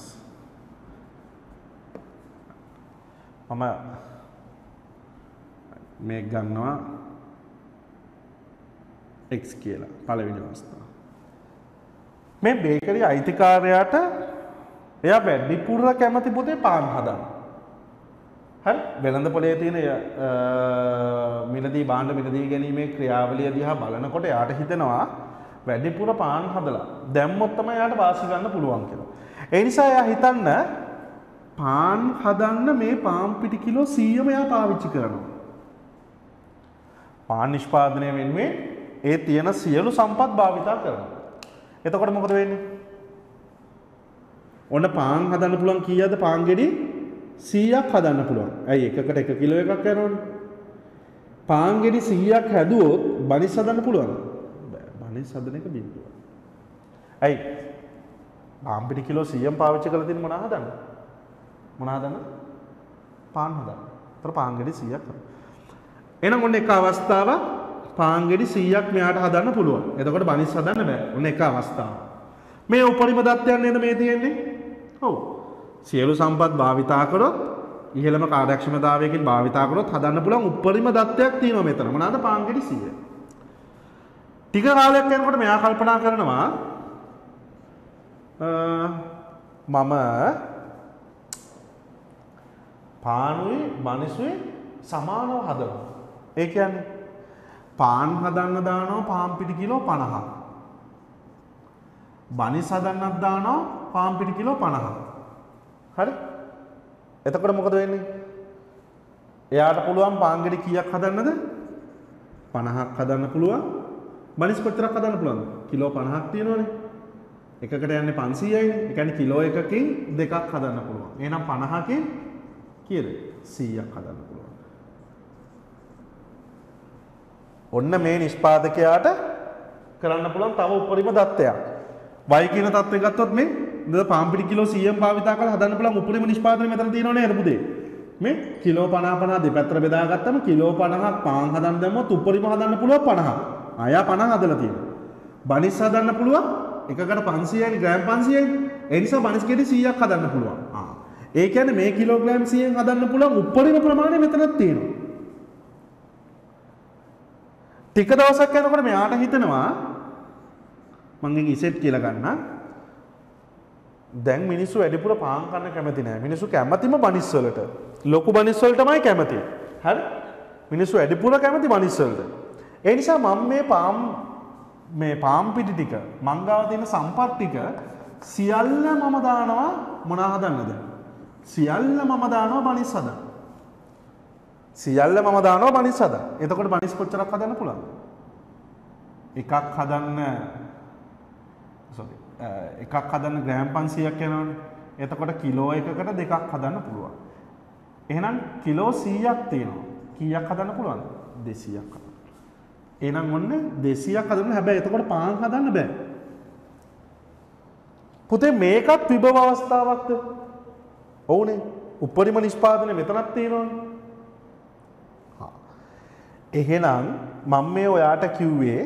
මම මේ ගන්නවා X කියලා පළවෙනි අවස්ථාව. මේ බේකරි අයිතිකාරයාට එයා වැඩිපුර කැමති පුතේ පාන් හදන්න. හරි වෙළඳ පොලේ තියෙන මිලදී බාණ්ඩ මිලදී ගැනීමේ ක්‍රියාවලිය දිහා බලනකොට එයාට හිතෙනවා වැඩිපුර පාන් හදලා දැම්මොත් තමයි එයාට වාසි ගන්න පුළුවන් කියලා. ඒ නිසා එයා හිතන්න පාන් හදන්න මේ පාන් පිටි කිලෝ 100ම එයා පාවිච්චි කරනවා. පාන් නිෂ්පාදනය වෙනුවෙන් ඒ තියෙන සියලු සම්පත් භාවිතා කරනවා. එතකොට මොකද වෙන්නේ? ඔන්න පාන් හදන්න පුළුවන් කීයද පාන් ගෙඩි 100ක් හදන්න පුළුවන්. ඇයි එකකට 1 කිලෝ එකක් යනවනේ. පාන් ගෙඩි 100ක් හැදුවොත් බනිස් හදන්න පුළුවන්. බෑ. බනිස් හදන එක බිඳුව. ඇයි? පාන් පිටි කිලෝ 100ක් පාවිච්චි කරලා තියෙන මොනවා හදන්න? මොනවා හදන්න? පාන් හදන්න. ඒතර පාන් ගෙඩි 100ක් හදන්න. එහෙනම් ඔන්න එක අවස්ථාවක් පාන් ගෙඩි 100ක් මෙයාට හදන්න පුළුවන්. එතකොට බනිස් හදන්න බෑ. ඔන්න එක අවස්ථාවක්. මේ උපරිම දත්තයන් නේද මේ තියෙන්නේ? ඔව්. සියලු සම්පත් භාවිතා කරොත් ඉහළම කාර්යක්ෂමතාවයකින් භාවිතා කරොත් හදන්න පුළුවන් උපරිම දත්තයක් තියෙනවා මෙතන. මොනවාද පාන් ගෙඩි 100. ටික කාලයක් යනකොට මෙයා කල්පනා කරනවා මම පානුයි බනිසුයි සමානව හදනවා. ඒ කියන්නේ පාන් හදන්න දානවා පාන් පිටි කිලෝ 50ක්. බනිස් හදන්නත් දානවා පාන් පිටි කිලෝ 50ක්. හරි? එතකොට මොකද වෙන්නේ? එයාට පුළුවන් පාන් ගෙඩි කීයක් හදන්නද? 50ක් හදන්න පුළුවන්. බනිස් කොච්චරක් හදන්න පුළුවන්ද? කිලෝ 50ක් තියෙනවනේ. එකකට යන්නේ 500යිනේ. ඒ කියන්නේ කිලෝ එකකින් දෙකක් හදන්න පුළුවන්. එහෙනම් 50කින් කීයද? 100ක් හදන්න පුළුවන්. ඔන්න මේ නිෂ්පාදකයාට කරන්න පුළුවන් තව උපරිම දත්තයක්. y කියන තත්ත්වය ගත්තොත් මේ නේද පාන් පිටි කිලෝ 100ක් භාවිතා කරලා හදන්න පුළුවන් උපරිම නිෂ්පාදනය මෙතන තියෙනවනේ අර පුතේ. මේ කිලෝ 50 50 දෙපැත්තට බෙදාගත්තම කිලෝ 50ක් පාන් හදන්න දැම්මොත් උපරිම හදන්න පුළුවන් 50ක්. ආයා 50 හදලා තියෙනවා. බනිස් හදන්න පුළුවන් එකකට 500යි ග්‍රෑම් 500යි. ඒ නිසා බනිස් ගෙඩි 100ක් හදන්න පුළුවන්. ආ. ඒ කියන්නේ මේ කිලෝග්‍රෑම් 100න් හදන්න පුළුවන් උපරිම ප්‍රමාණය මෙතනක් තියෙනවා. ටික දවසක් යනකොට මෙයාට හිතෙනවා මං එක ඉසෙට් කියලා ගන්න. දැන් මිනිස්සු වැඩිපුර පාන් කන්න කැමති නෑ. මිනිස්සු කැමතිම බනිස් වලට. ලොකු බනිස් වලටමයි කැමති. හරි? මිනිස්සු වැඩිපුර කැමති බනිස් වලට. ඒ නිසා මම මේ පාම් මේ පාම් පිටි ටික මං ගාව තියෙන සම්පත් ටික සියල්ල මම දානවා මොනා හදන්නද? සියල්ල මම දානවා බනිස් හදන්න. සියල්ල මම දානවා බනිස් හදන්න. එතකොට බනිස් කොච්චරක් හදන්න පුළුවන්ද? එකක් හදන්න එකක් හදන්න ග්‍රෑම් 500ක් යනවනේ. එතකොට කිලෝ එකකට දෙකක් හදන්න පුළුවන්. එහෙනම් කිලෝ 100ක් තියෙනවා. කීයක් හදන්න පුළුවන්ද? 200ක් හදන්න. එහෙනම් ඔන්න 200ක් හදන්න හැබැයි එතකොට පාන් හදන්න බෑ. පුතේ මේකත් විභව අවස්ථාවක්ද? ඔව්නේ. උපරිම නිෂ්පාදනය මෙතනක් තියෙනවනේ. එහෙනම් මම මේ ඔයාට කිව්වේ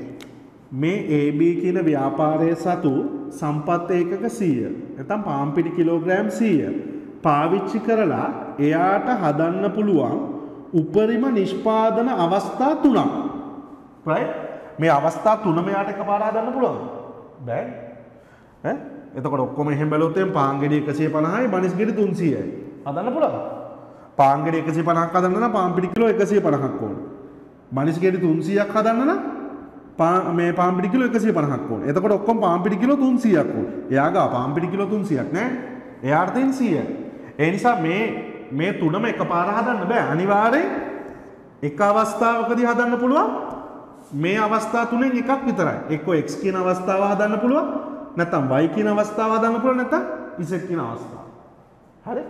මේ AB කියන ව්‍යාපාරය සතු සම්පත් ඒකක 100 නැත්නම් පාන් පිටි කිලෝග්‍රෑම් 100 පාවිච්චි කරලා එයාට හදන්න පුළුවන් උපරිම නිෂ්පාදන අවස්ථා තුනක්. right? මේ අවස්ථා තුනම එයාට එකපාර හදන්න පුළුවන්. බෑ. ඈ? එතකොට ඔක්කොම එහෙම බැලුවොත් එම් පාන් ගෙඩි 150යි බනිස් ගෙඩි 300යි. හදන්න පුළුවන්. පාන් ගෙඩි 150ක් හදන්න නම් පාන් පිටි කිලෝ 150ක් ඕන. බනිස් ගෙඩි 300ක් හදන්න නම් මේ පාම්පිටි කිලෝ 150ක් ඕනේ. එතකොට ඔක්කොම පාම්පිටි කිලෝ 300ක් ඕනේ. එයා ගා පාම්පිටි කිලෝ 300ක් නෑ. එයාට තියෙන 100. ඒ නිසා මේ මේ තුනම එකපාර හදන්න බෑ. අනිවාර්යෙන් එක අවස්ථාවකදී හදන්න පුළුවන්. මේ අවස්ථා තුනෙන් එකක් විතරයි. එක්කෝ x කියන අවස්ථාව හදන්න පුළුවන්. නැත්නම් y කියන අවස්ථාව හදන්න පුළුවන් නැත්නම් z කියන අවස්ථාව. හරි?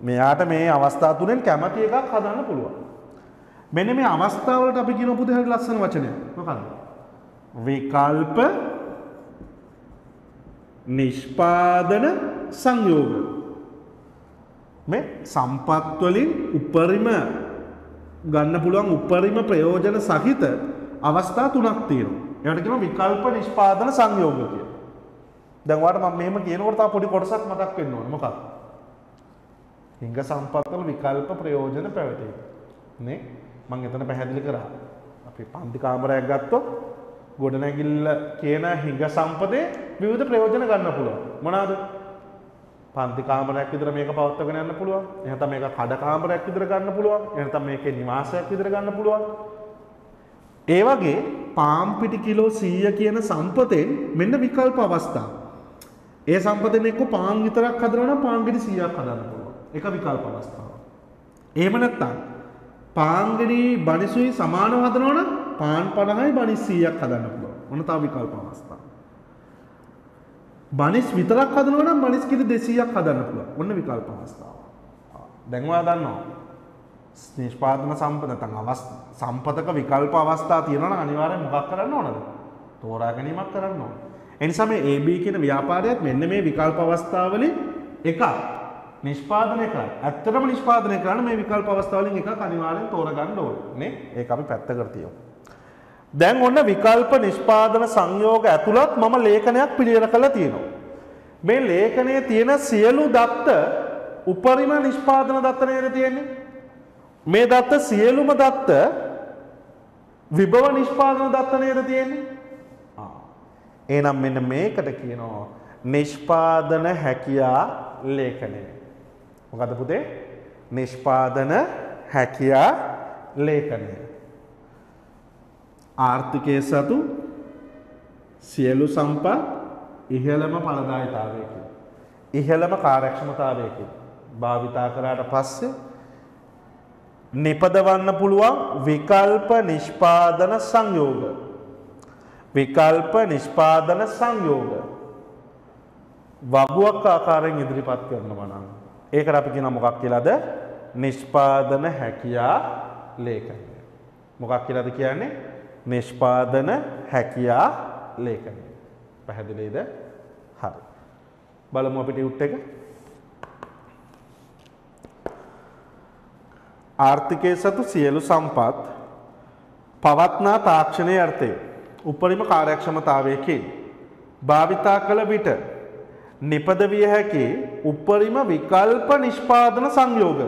මෙයාට මේ අවස්ථා තුනෙන් කැමති එකක් හදන්න පුළුවන්. මෙන්න මේ අවස්ථාවලට අපි කියන පුතේ හරි ලස්සන වචනයක්. මොකක්ද? විකල්ප නිෂ්පාදන සංයෝග. මේ සම්පත් වලින් උපරිම ගන්න පුළුවන් උපරිම ප්‍රයෝජන සහිත අවස්ථා තුනක් තියෙනවා. ඒකට කියනවා විකල්ප නිෂ්පාදන සංයෝග කියලා. දැන් ඔයාලට මම මෙහෙම කියනකොට තව පොඩි කොටසක් මතක් වෙන්න ඕනේ. මොකක්ද? හිඟ සම්පත් වල විකල්ප ප්‍රයෝජන පැවතේ. නේ? මං එතන පැහැදිලි කරා. අපි පන්ති කාමරයක් ගත්තොත් ගොඩනැගිල්ල කියන හිඟ සම්පතේ විවිධ ප්‍රයෝජන ගන්න පුළුවන්. මොනවාද? පන්ති කාමරයක් විතර මේක පවත්වාගෙන යන්න පුළුවන්. එහෙනම් මේක කඩ කාමරයක් විතර ගන්න පුළුවන්. එහෙනම් මේකේ නිවාසයක් විතර ගන්න පුළුවන්. ඒ වගේ පාම් පිටි කිලෝ 100 කියන සම්පතෙන් මෙන්න විකල්ප අවස්ථා. ඒ සම්පතෙන් එක්ක පාන් විතරක් හදනවා නම් පාන් ගෙඩි 100ක් හදන්න පුළුවන්. ඒක විකල්ප අවස්ථාව. එහෙම නැත්නම් පාන්ගෙඩි බනිසුයි සමානව හදනවනම් පාන් 50යි බනිස් 100ක් හදන්න පුළුවන්. මොන තව විකල්ප අවස්ථා. බනිස් විතරක් හදනවා නම් බනිස් කිරි 200ක් හදන්න පුළුවන්. ඔන්න විකල්ප අවස්ථාව. දැන් ඔයා දන්නවා. නිෂ්පාදන සම්පත නැත්නම් අවස් සම්පතක විකල්ප අවස්ථා තියෙනවා නම් අනිවාර්යෙන් මොකක් කරන්න ඕනද? තෝරා ගැනීමක් කරන්න ඕන. ඒ නිසා මේ AB කියන ව්‍යාපාරයත් මෙන්න මේ විකල්ප අවස්ථාවලින් එකක් නිෂ්පාදනය කරන්න. ඇත්තටම නිෂ්පාදනය කරන්න මේ විකල්ප අවස්ථාවලින් එකක් අනිවාර්යෙන් තෝරගන්න ඕනේ. නේ? ඒක අපි පැත්තකට තියමු. දැන් ඔන්න විකල්ප නිෂ්පාදන සංයෝග ඇතුළත් මම ලේඛනයක් පිළියෙල කළා තියෙනවා. මේ ලේඛනයේ තියෙන සියලු දත්ත උපරිම නිෂ්පාදන දත්ත නේද තියෙන්නේ? මේ දත්ත සියලුම දත්ත විභව නිෂ්පාදන දත්ත නේද තියෙන්නේ? එහෙනම් මෙන්න මේකට කියනවා නිෂ්පාදන හැකියා ලේඛනය. මොකද පුතේ? නිෂ්පාදන හැකියා ලේඛනය. ආර්ථිකය සතු සියලු සම්පත් ඉහළම ඵලදායීතාවයකින් ඉහළම කාර්යක්ෂමතාවයකින් භාවිතා කරාට පස්සේ නිපදවන්න පුළුවන් විකල්ප නිෂ්පාදන සංයෝග විකල්ප නිෂ්පාදන සංයෝග වගුවක් ආකාරයෙන් ඉදිරිපත් කරනවා නම් ඒකට අපි කියන මොකක් කියලාද නිෂ්පාදන හැකියා ලේඛනය මොකක් කියලාද කියන්නේ නිෂ්පාදන හැකියා ලේඛනය. පැහැදිලිද? හරි. බලමු අපිට උට් එක. ආර්ථිකයේ සතු සියලු සම්පත් පවත්නා තාක්ෂණයේ අර්ථය උපරිම කාර්යක්ෂමතාවයකින් භාවිතා කළ විට නිපද විය හැකි උපරිම විකල්ප නිෂ්පාදන සංයෝග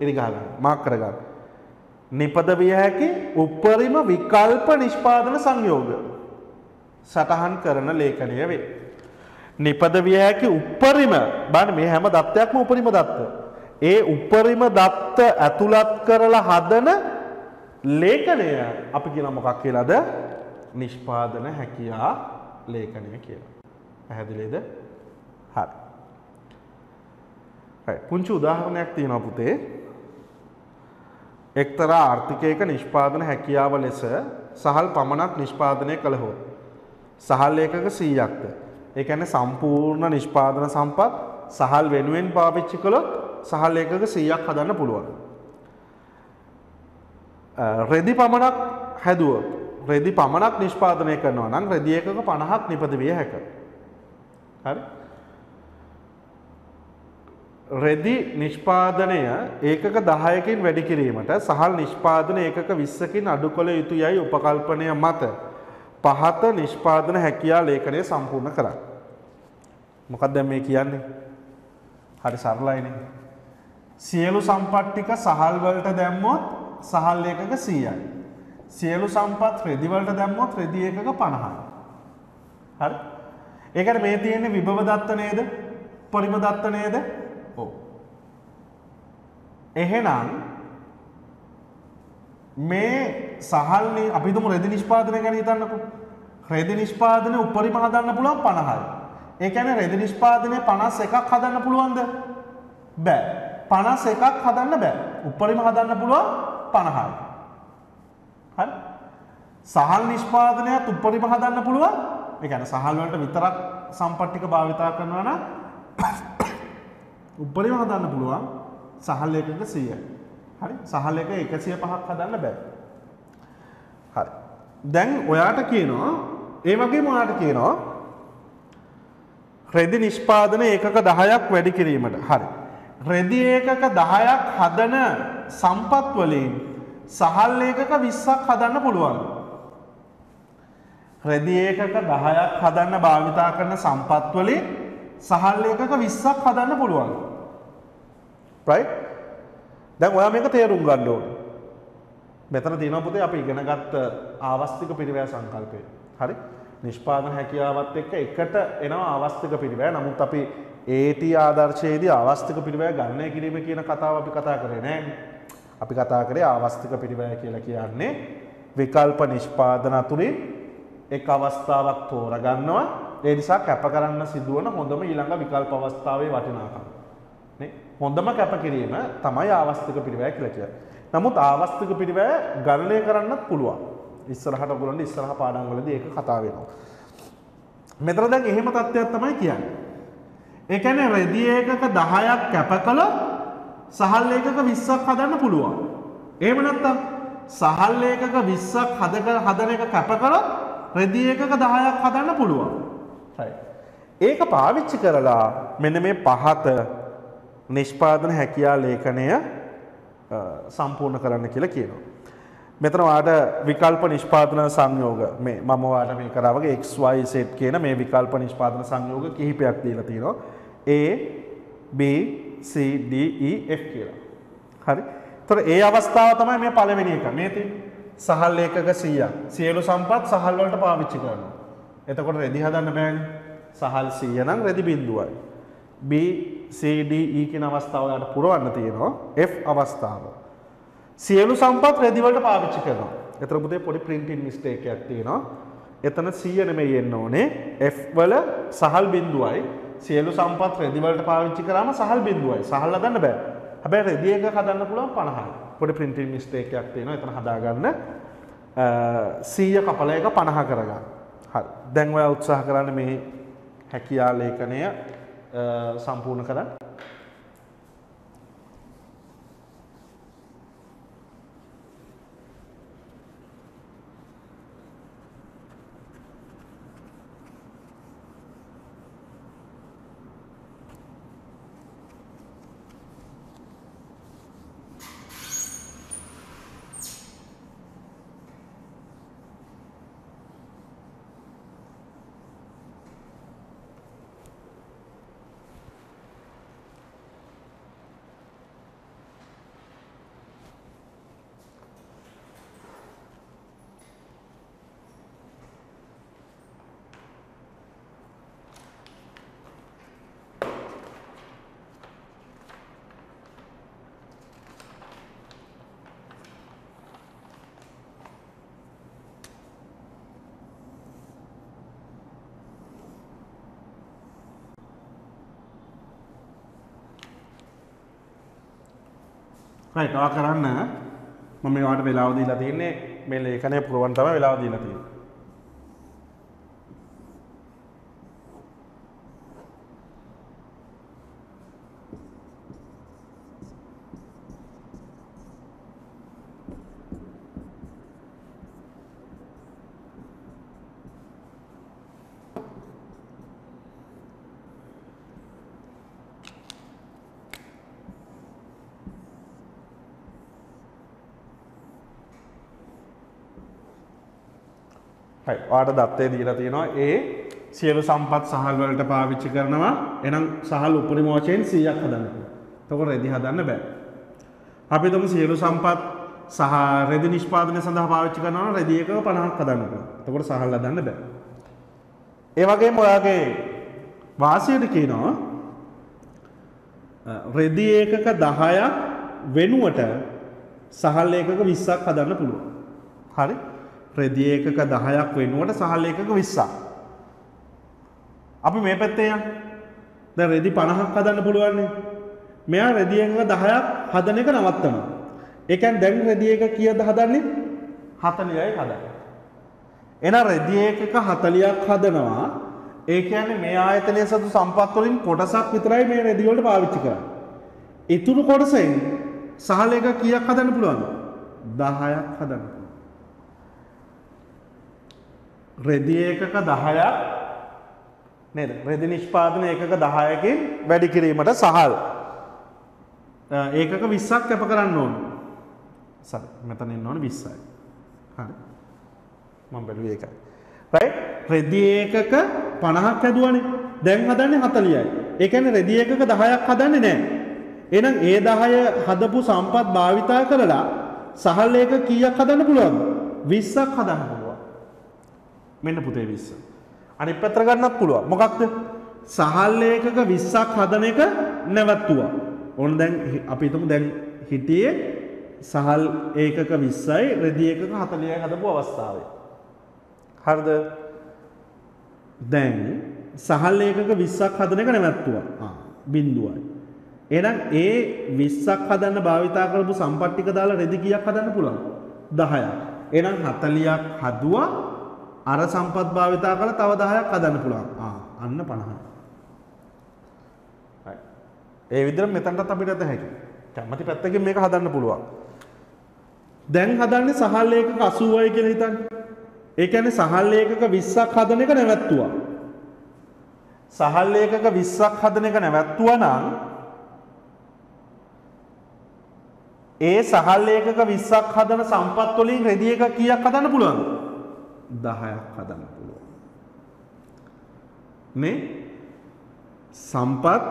ඉරි ගහගන්න මාක් කරගන්න නිපද විය හැකි උපරිම විකල්ප නිෂ්පාදන සංයෝග සටහන් කරන ලේඛනය වේ. නිපද විය හැකි උපරිම බාන මේ හැම දත්තයක්ම උපරිම දත්ත. ඒ උපරිම දත්ත ඇතුළත් කරලා හදන ලේඛනය අපි කියන මොකක් කියලාද නිෂ්පාදන හැකියා ලේඛනය කියලා. පැහැදිලිද? හරි. පුංචි උදාහරණයක් තියෙනවා පුතේ. එක්තරා ආර්ථිකයක නිෂ්පාදන හැකියාව ලෙස සහල් පමණක් නිෂ්පාදනය කළහොත්. සහල් ඒකක 100ක්ද. ඒ කියන්නේ සම්පූර්ණ නිෂ්පාදන සම්පත් සහල් වෙනුවෙන් පාවිච්චි කළොත් සහල් ඒකක 100ක් හදන්න පුළුවන්. රෙදි පමණක් හැදුවොත් රෙදි පමණක් නිෂ්පාදනය කරනවා නම් රෙදි ඒකක 50ක් නිපද විය හැකියි. හරි? රෙදි නිෂ්පාදනය ඒකක 10කින් වැඩි කිරීමට සහල් නිෂ්පාදන ඒකක 20කින් අඩු කළ යුතු යයි උපකල්පනය මත පහත නිෂ්පාදන හැකියා ලේඛනය සම්පූර්ණ කරන්න. මොකක්ද දැන් මේ කියන්නේ? හරි සරලයිනේ. සියලු සම්පත් ටික සහල් වලට දැම්මොත් සහල් ඒකක 100යි. සියලු සම්පත් රෙදි වලට දැම්මොත් රෙදි ඒකක 50යි. හරි? ඒකට මේ තියෙන්නේ විභව දත්ත නේද? පරිම දත්ත නේද? ඔව්. එහෙනම් මේ සහල්නි අපි තුමු රෙදි නිෂ්පාදනය ගැන හිතන්නකෝ. රෙදි නිෂ්පාදනය උපරිම හදන්න පුළුවන් 50යි. ඒ කියන්නේ රෙදි නිෂ්පාදනය 51ක් හදන්න පුළුවන්ද? බෑ. 51ක් හදන්න බෑ. උපරිම හදන්න පුළුවන් 50යි. හරි? සහල් නිෂ්පාදනයත් උපරිම හදන්න පුළුවන්. ඒ කියන්නේ සහල් වලට විතරක් සම්පත් ටික භාවිතා කරනවා නම් උපරිම හදන්න පුළුවන් සහල් එකක 100යි. හරි? සහල් එක 105ක් හදන්න බෑ. හරි. දැන් ඔයාට කියනවා ඒ වගේම ඔයාට කියනවා රෙදි නිෂ්පාදන ඒකක 10ක් වැඩි කිරීමට. හරි. රෙදි ඒකක 10ක් හදන සම්පත් වලින් සහල් ඒකක 20ක් හදන්න පුළුවන්. රෙදි ඒකක 10ක් හදන්න භාවිතා කරන සම්පත් වලින් සහල් ඒකක 20ක් හදන්න පුළුවන්. Right? දැන් ඔයා මේක තේරුම් ගන්න ඕනේ. මෙතන තියෙනවා පුතේ අපි ඉගෙන ගත්ත ආවස්තික පිරිවැය සංකල්පය. හරි? නිෂ්පාදන හැකියාවත් එක්ක එකට එනවා ආවස්තික පිරිවැය. නමුත් අපි AT ආදර්ශයේදී ආවස්තික පිරිවැය ගණනය කිරීම කියන කතාව අපි කතා කරේ නෑනේ. අපි කතා කරේ ආවස්තික පිරිවැය කියලා කියන්නේ විකල්ප නිෂ්පාදන අතුරින් එක් අවස්ථාවක් තෝරගන්නවා. ඒ නිසා කැප කරන්න සිදුවන හොඳම ඊළඟ විකල්ප අවස්ථාවේ වටිනාකම. නේ? හොඳම කැපකිරීම තමයි ආවස්තික පිරිවැය කියලා කියන්නේ. නමුත් ආවස්තික පිරිවැය ගණනය කරන්නත් පුළුවන්. ඉස්සරහට ඔයගොල්ලන්ට ඉස්සරහ පාඩම් වලදී ඒක කතා වෙනවා. මෙතන දැන් එහෙම තත්ත්වයක් තමයි කියන්නේ. ඒ කියන්නේ රෙදි ඒකක 10ක් කැප කළොත් සහල් ඒකක 20ක් හදන්න පුළුවන්. එහෙම නැත්නම් සහල් ඒකක 20ක් හදක හදන එක කැප කරොත් රෙදි ඒකක 10ක් හදන්න පුළුවන්. ඒක පාවිච්චි කරලා මෙන්න මේ පහත නිෂ්පාදන හැකියා ලේඛනය සම්පූර්ණ කරන්න කියලා කියනවා. මෙතන වාට විකල්ප නිෂ්පාදන සංයෝග මේ මම වාට මේ කරාවගේ XYZ කියන මේ විකල්ප නිෂ්පාදන සංයෝග කිහිපයක් දීලා තියෙනවා. A B C D E F කියලා. හරි. එතකොට ඒ අවස්ථාව තමයි මේ පළවෙනි එක. මේ තියෙන්නේ. සහල් ඒකක 100ක්. සියලු සම්පත් සහල් වලට පාවිච්චි කරනවා. එතකොට රෙදි හදන්න බෑනේ. සහල් 100 නම් රෙදි බිඳුවයි. B C D E කියන අවස්ථාව වලට පුරවන්න තියෙනවා. F අවස්ථාව. සියලු සම්පත් රෙදි වලට පාවිච්චි කරනවා. එතන පුතේ පොඩි printing mistake එකක් තියෙනවා. එතන 100 නෙමෙයි එන්න ඕනේ. F වල සහල් බිඳුවයි. සියලු සම්පත් රෙදි වලට පාවිච්චි කරාම සහල් බිඳුවයි. සහල් හදන්න බෑ. හැබැයි රෙදි එක හදන්න පුළුවන් 50යි. පොඩි printing mistake එකක් තියෙනවා. එතන හදාගන්න 100 කපලා එක 50 කරගන්න. හරි. දැන් ඔයා උත්සාහ කරන්න මේ හැකියා ලේඛනය සම්පූර්ණ කරන්න. රයිට් ඔයා කරන්න මම මේවට වෙලාව දීලා තියෙන්නේ. මේ ලේඛනය පුරවන්න තමයි වෙලාව දීලා තියෙන්නේ. හයි වාට දත්තය දීලා තියෙනවා ඒ සියලු සම්පත් සහල් වලට පාවිච්චි කරනවා එනම් සහල් උපරිම වශයෙන් 100ක් හදන්න. එතකොට රෙදි හදන්න බෑ. අපි තුමු සියලු සම්පත් සහ රෙදි නිෂ්පාදනය සඳහා පාවිච්චි කරනවා රෙදි එකක 50ක් හදන්න පුළුවන්. එතකොට සහල් හදන්න බෑ. ඒ වගේම ඔයාගේ වාසියට කියනවා රෙදි ඒකක 10ක් වෙනුවට සහල් ඒකක 20ක් හදන්න පුළුවන්. හරි? රෙදි ඒකක 10ක් වෙනුවට සහල් ඒකක 20ක්. අපි මේ පැත්තේ යන්. දැන් රෙදි 50ක් හදන්න පුළුවන් නේ. මෙයා රෙදි ඒකක 10ක් හදන එක නවත්තනවා. ඒ කියන්නේ දැන් රෙදි එක කීයද හදන්නේ? 40යි හදන්නේ. එහෙනම් රෙදි ඒකක 40ක් හදනවා. ඒ කියන්නේ මේ ආයතනයේ සතු සම්පත් වලින් කොටසක් විතරයි මේ රෙදි වලට පාවිච්චි කරන්නේ. ඉතුරු කොටසෙන් සහල් එක කීයක් හදන්න පුළුවන්ද? 10ක් හදන්න. රෙදි ඒකක 10ක් නේද? රෙදි නිෂ්පාදන ඒකක 10කින් වැඩි කිරීමට සහල් ඒකක 20ක් කැප කරන්න ඕන. සරි. මෙතන එන්න ඕන 20යි. හරි. මම බැලුවේ ඒකයි. රයිට්? රෙදි ඒකක 50ක් හැදුවනේ. දැන් හදන්නේ 40යි. ඒ කියන්නේ රෙදි ඒකක 10ක් හදන්නේ නැහැ. එහෙනම් ඒ 10 හදපු සම්පත් භාවිතා කරලා සහල් ඒක කීයක් හදන්න පුළුවන්ද? 20ක් හදන්න. මෙන්න පුතේ 20. අනිත් පැත්තට ගන්නත් පුළුවන්. මොකක්ද? සහල් ඒකක 20ක් හදන එක නැවතුවා. ඕන දැන් අපි හිතමු දැන් හිටියේ සහල් ඒකක 20යි රෙදි ඒකක 40යි හදපු අවස්ථාවේ. හරිද? දැන් සහල් ඒකක 20ක් හදන එක නැවතුවා. ආ බිඳුවයි. එහෙනම් ඒ 20ක් හදන්න භාවිතා කරපු සම්පත් ටික දාලා රෙදි කීයක් හදන්න පුළුවන්? 10ක්. එහෙනම් 40ක් හදුවා අර සම්පත් භාවිතා කළ තව 10ක් හදන්න පුළුවන්. ආ අන්න 50යි. හරි. ඒ විදිහට මෙතනටත් අපිට දැහැකි. කැමැති පැත්තකින් මේක හදන්න පුළුවන්. දැන් හදන්නේ සහල් ඒකක 80යි කියලා හිතන්න. ඒ කියන්නේ සහල් ඒකක 20ක් හදන එක නැවැත්තුවා. සහල් ඒකක 20ක් හදන එක නැවැත්තුවා නම් ඒ සහල් ඒකක 20ක් හදන සම්පත් වලින් රෙදි එක කීයක් හදන්න පුළුවන්ද? 10ක් හදන්න පුළුවන්. මේ සම්පත්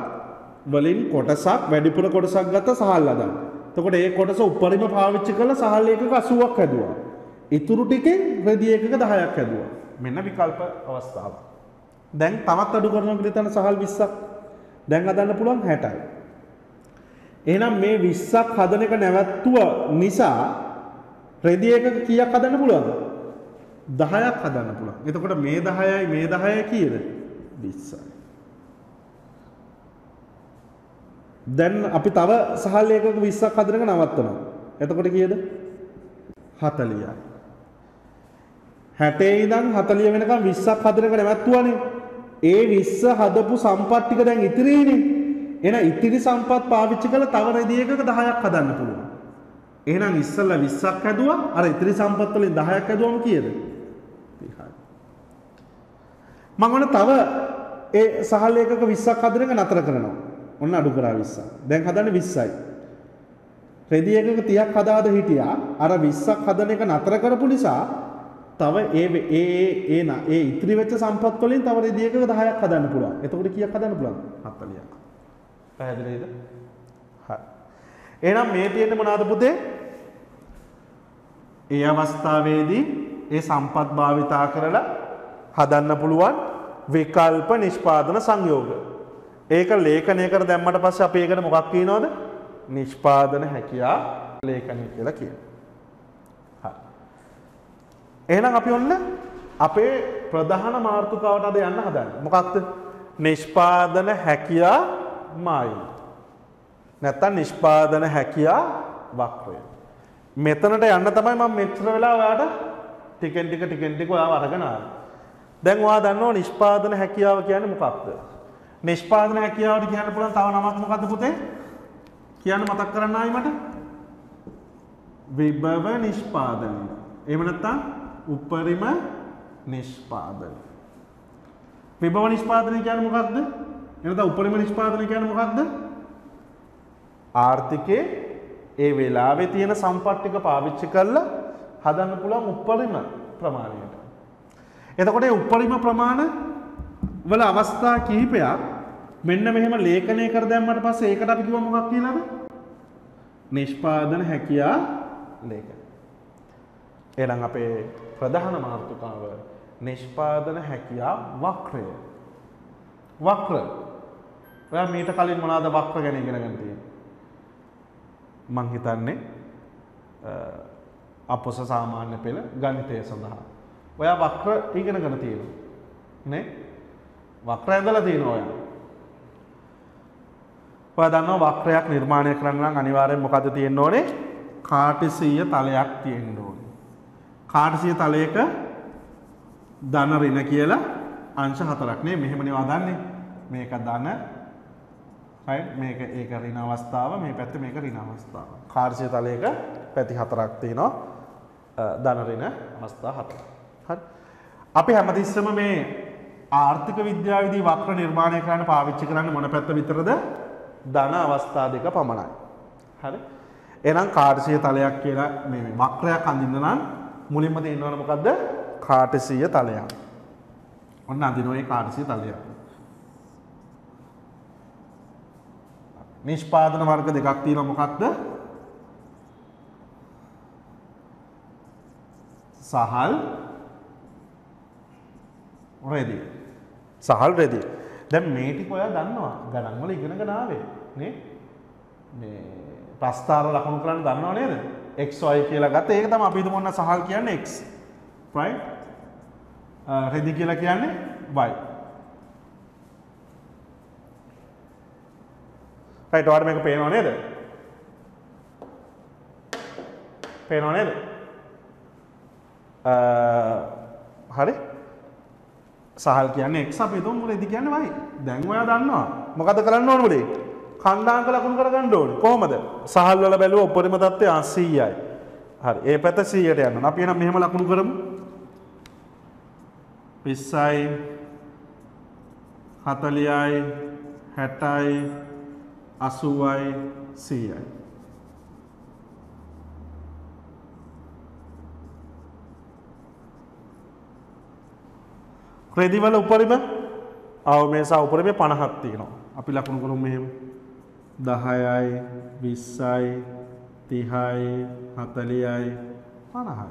වලින් කොටසක් වැඩිපුර කොටසක් ගත්ත සහල් හදන්න. එතකොට ඒ කොටස උපරිම පාවිච්චි කරලා සහල් ඒකක 80ක් හැදුවා. ඉතුරු ටිකෙන් රෙදි ඒකක 10ක් හැදුවා. මෙන්න විකල්ප අවස්ථාව. දැන් තවත් අඩු කරනකොට හිතන්න සහල් 20ක්. දැන් හදන්න පුළුවන් 60යි. එහෙනම් මේ 20ක් හදන එක නැවැත්තුව නිසා රෙදි එකක කීයක් හදන්න පුළුවන්ද? 10ක් හදන්න පුළුවන්. එතකොට මේ 10යි මේ 10යි කීයද? 20යි. දැන් අපි තව සහල් ඒකක 20ක් හදන එක නවත්තනවා. එතකොට කීයද? 40යි. 60 ඉඳන් 40 වෙනකම් 20ක් හදන එක නැවැත්තුවානේ. ඒ 20 හදපු සම්පත් ටික දැන් ඉතිරිනේ. එන ඉතිරි සම්පත් පාවිච්චි කළ තව රෙදි එකක 10ක් හදන්න පුළුවන්. එහෙනම් ඉස්සෙල්ලා 20ක් හැදුවා අර ඉතිරි සම්පත් වලින් 10ක් හැදුවම කීයද? 30යි. මම ඔන්න තව ඒ සහල් ඒකක 20ක් හදන එක නතර කරනවා. ඔන්න අඩු කරා 20ක්. දැන් හදන්නේ 20යි. රෙදි එකක 30ක් හදාද හිටියා. අර 20ක් හදන එක නතර කරපු නිසා තව ඒ ඒ ඒ ඒ ඉතිරි වෙච්ච සම්පත් වලින් තව රෙදි එකක 10ක් හදන්න පුළුවන්. එතකොට කීයක් හදන්න පුළුවන්ද? 40ක්. පැහැදිලිද? හරි. එහෙනම් මේ තියෙන්නේ මොනවද පුතේ? ඒ අවස්ථාවේදී ඒ සම්පත් භාවිතා කරලා හදන්න පුළුවන් විකල්ප නිෂ්පාදන සංයෝග. ඒක ලේඛනයකට දැම්මට පස්සේ අපි ඒකට මොකක් කියනවද? නිෂ්පාදන හැකියා ලේඛනය කියලා කියනවා. හරි. එහෙනම් අපි ඔන්න අපේ ප්‍රධාන මාතෘකාවට අද යන්න හදන්නේ. මොකක්ද? නිෂ්පාදන හැකියා මායි. නැත්තම් නිෂ්පාදන හැකියා වක්‍රය. මෙතනට යන්න තමයි මම මෙච්චර වෙලා ඔයාට ටිකෙන් ටික ටිකෙන් ටික ඔයාව අරගෙන ආවේ. දැන් ඔයා දන්නවා නිෂ්පාදන හැකියාව කියන්නේ මොකක්ද? නිෂ්පාදන හැකියාවට කියන්න පුළුවන් තව නමක් මොකද්ද පුතේ? කියන්න මතක් කරන්න ආයි මට. විභව නිෂ්පාදනය. එහෙම නැත්නම් උපරිම නිෂ්පාදනය. විභව නිෂ්පාදනය කියන්නේ මොකක්ද? එනද උපරිම නිෂ්පාදනය කියන්නේ මොකක්ද? ආර්ථිකයේ ඒ වෙලාවේ තියෙන සම්පත් ටික පාවිච්චි කරලා හදන්න පුළුවන් උපරිම ප්‍රමාණයට. එතකොට ඒ උපරිම ප්‍රමාණ වල අවස්ථා කිහිපයක් මෙන්න මෙහෙම ලේඛනය කර දැම්මට පස්සේ ඒකට අපි කිව්ව මොකක් කියලාද? නිෂ්පාදන හැකියා ලේඛන. එහෙනම් අපේ ප්‍රධාන මාතෘකාව නිෂ්පාදන හැකියා වක්‍රය. වක්‍ර. ඔයා මීට කලින් මොනවාද වක්‍ර ගැන ඉගෙන ගන්න තියෙන්නේ? මං හිතන්නේ අපොස සාමාන්‍ය පෙළ ගණිතය සඳහා. ඔයා වක්‍ර ඉගෙනගෙන තියෙනවා. නේ? වක්‍ර ඇඳලා තියෙනවා ඔයා. ඔයා දන්නවා වක්‍රයක් නිර්මාණය කරන්න නම් අනිවාර්යෙන් මොකද්ද තියෙන්න ඕනේ? කාටිසීය තලයක් තියෙන්න ඕනේ. කාටිසීය තලයක ධන ඍණ කියලා අංශ හතරක් නේ මෙහෙමනේ වදන්නේ. මේක ධන right මේක ඒක ඍණ අවස්ථාව මේ පැත්ත මේක ඍණ අවස්ථාව. කාර්යසිය තලයක පැති හතරක් තියෙනවා. ධන ඍණ අවස්ථා හතරක්. හරි. අපි හැමතිස්සෙම මේ ආර්ථික විද්‍යාවේදී වක්‍ර නිර්මාණය කරන්න පාවිච්චි කරන්නේ මොන පැත්ත විතරද? ධන අවස්ථා දෙක පමණයි. හරි. එහෙනම් කාර්යසිය තලයක් කියලා මේ වක්‍රයක් අඳින්න නම් මුලින්ම තියෙන්න ඕන මොකද්ද? කාටසීය තලයක්. ඔන්න අඳිනවා ඒ කාටසීය තලයක්. නිෂ්පාදන වර්ග දෙකක් තියෙනවා මොකක්ද? සහල් රෙදි. සහල් රෙදි. දැන් මේ ටික ඔයා දන්නවා. ගණන් වල ඉගෙනගෙන ආවේ නේ? මේ ප්‍රස්ථාර ලකුණු කරන්න දන්නව නේද? xy කියලා ගත්ත. ඒක තමයි අපි හිතමු ඔන්න සහල් කියන්නේ x. right? රෙදි කියලා කියන්නේ y. රයිට් ඔයාලට මේක පේනව නේද? පේනව නේද? හරි සහල් කියන්නේ එක් අපි තුන් රෙදි කියන්නේ වයි. දැන් ඔයා දන්නවා. මොකද කරන්න ඕන මුලේ? කණ්ඩාංක ලකුණු කරගන්න ඕනේ. කොහොමද? සහල් වල බැලුව උපරිම තත්ත්වය 80යි. හරි. ඒ පැත්ත 100ට යනවා. අපි එහෙනම් මෙහෙම ලකුණු කරමු. 20යි 40යි 60යි 80යි 100යි. රෙදිවල උපරිම? අවමේසා උපරිම පණහත් තියෙනවා. අපි ලකුණු කරුම් මෙහෙම. දහයයි විස්සයි තිහයි හතලියයි පණහයි.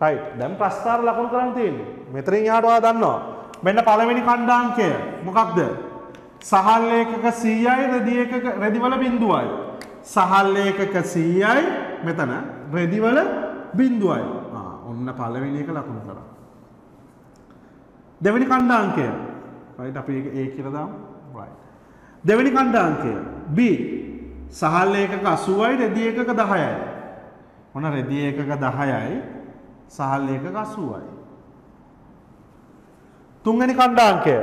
රයි දැම් ප්‍රස්ථාර ලකුණු කරන්න තියෙන මෙතරින් යාටවා දන්නවා. මෙන්න පළවෙනි කණ්ඩාංකය. මොකක්ද? සහල් ඒකක සීයයි රෙදි එකක රෙදිවල බිඳුවයි. සහල් ඒකක සීයයි මෙතන රෙදිවල බිඳුවයි. ඔන්න පළවෙනි එක ලකුණු කරා. දෙවැනි කණ්ඩාංකය. රයිට් අපි ඒ කියලා දාමු. රයිට් දෙවැනි කණ්ඩාංකය. B. සහල් ඒකක 80යි රෙදි ඒකක 10යි මොන රෙදි ඒකක 10යි සහල් ඒකක 80යි තුන්වෙනි කණ්ඩාංකය.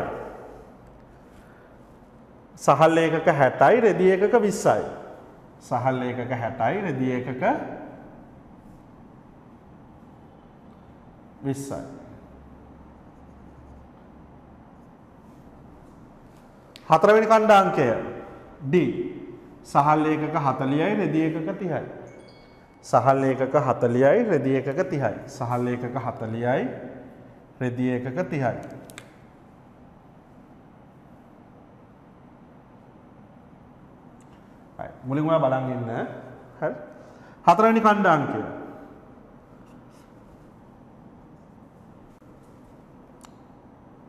සහල් ඒකක 60යි රෙදි ඒකක 20යි සහල් ඒකක 60යි රෙදි ඒකක 20යි හතරවෙනි කණ්ඩාංකය D සහල් ඒකක 40යි රෙදි ඒකක 30යි. සහල් ඒකක 40යි රෙදි ඒකක 30යි. සහල් ඒකක 40යි රෙදි ඒකක 30යි. හරි. මුලින්ම ඔයා බලන් ඉන්න. හරි. හතරවෙනි කණ්ඩාංකය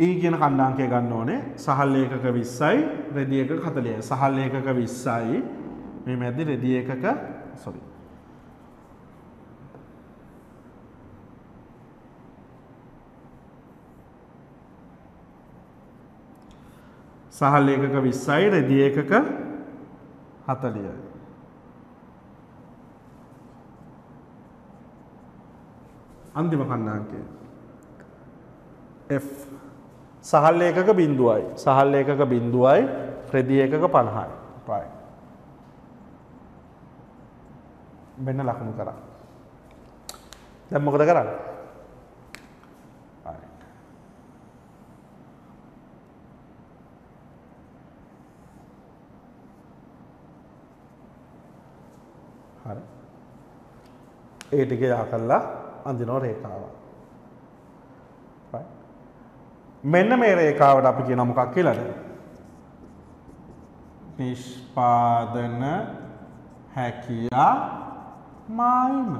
ඒ කියන කණ්ඩාංකය ගන්න ඕනේ සහල් ඒකක 20යි රෙදි ඒකක 40යි. සහල් ඒකක 20යි මේ මැද්දේ රෙදි ඒකක sorry. සහල් ඒකක 20යි රෙදි ඒකක 40යි. අන්තිම කණ්ඩාංකය F සහල් ඒකක බිඳුවයි. සහල් ඒකක බිඳුවයි රෙදි ඒකක 50යි right මෙන්න ලකුණු කරා. දැන් මොකද කරන්නේ? හරි. ඒ ටික යා කරලා අඳිනවා රේඛාවක් මෙන්න මේ රේඛාවට අපි කියන මොකක් කියලාද? නිෂ්පාදන හැකියා මායිම.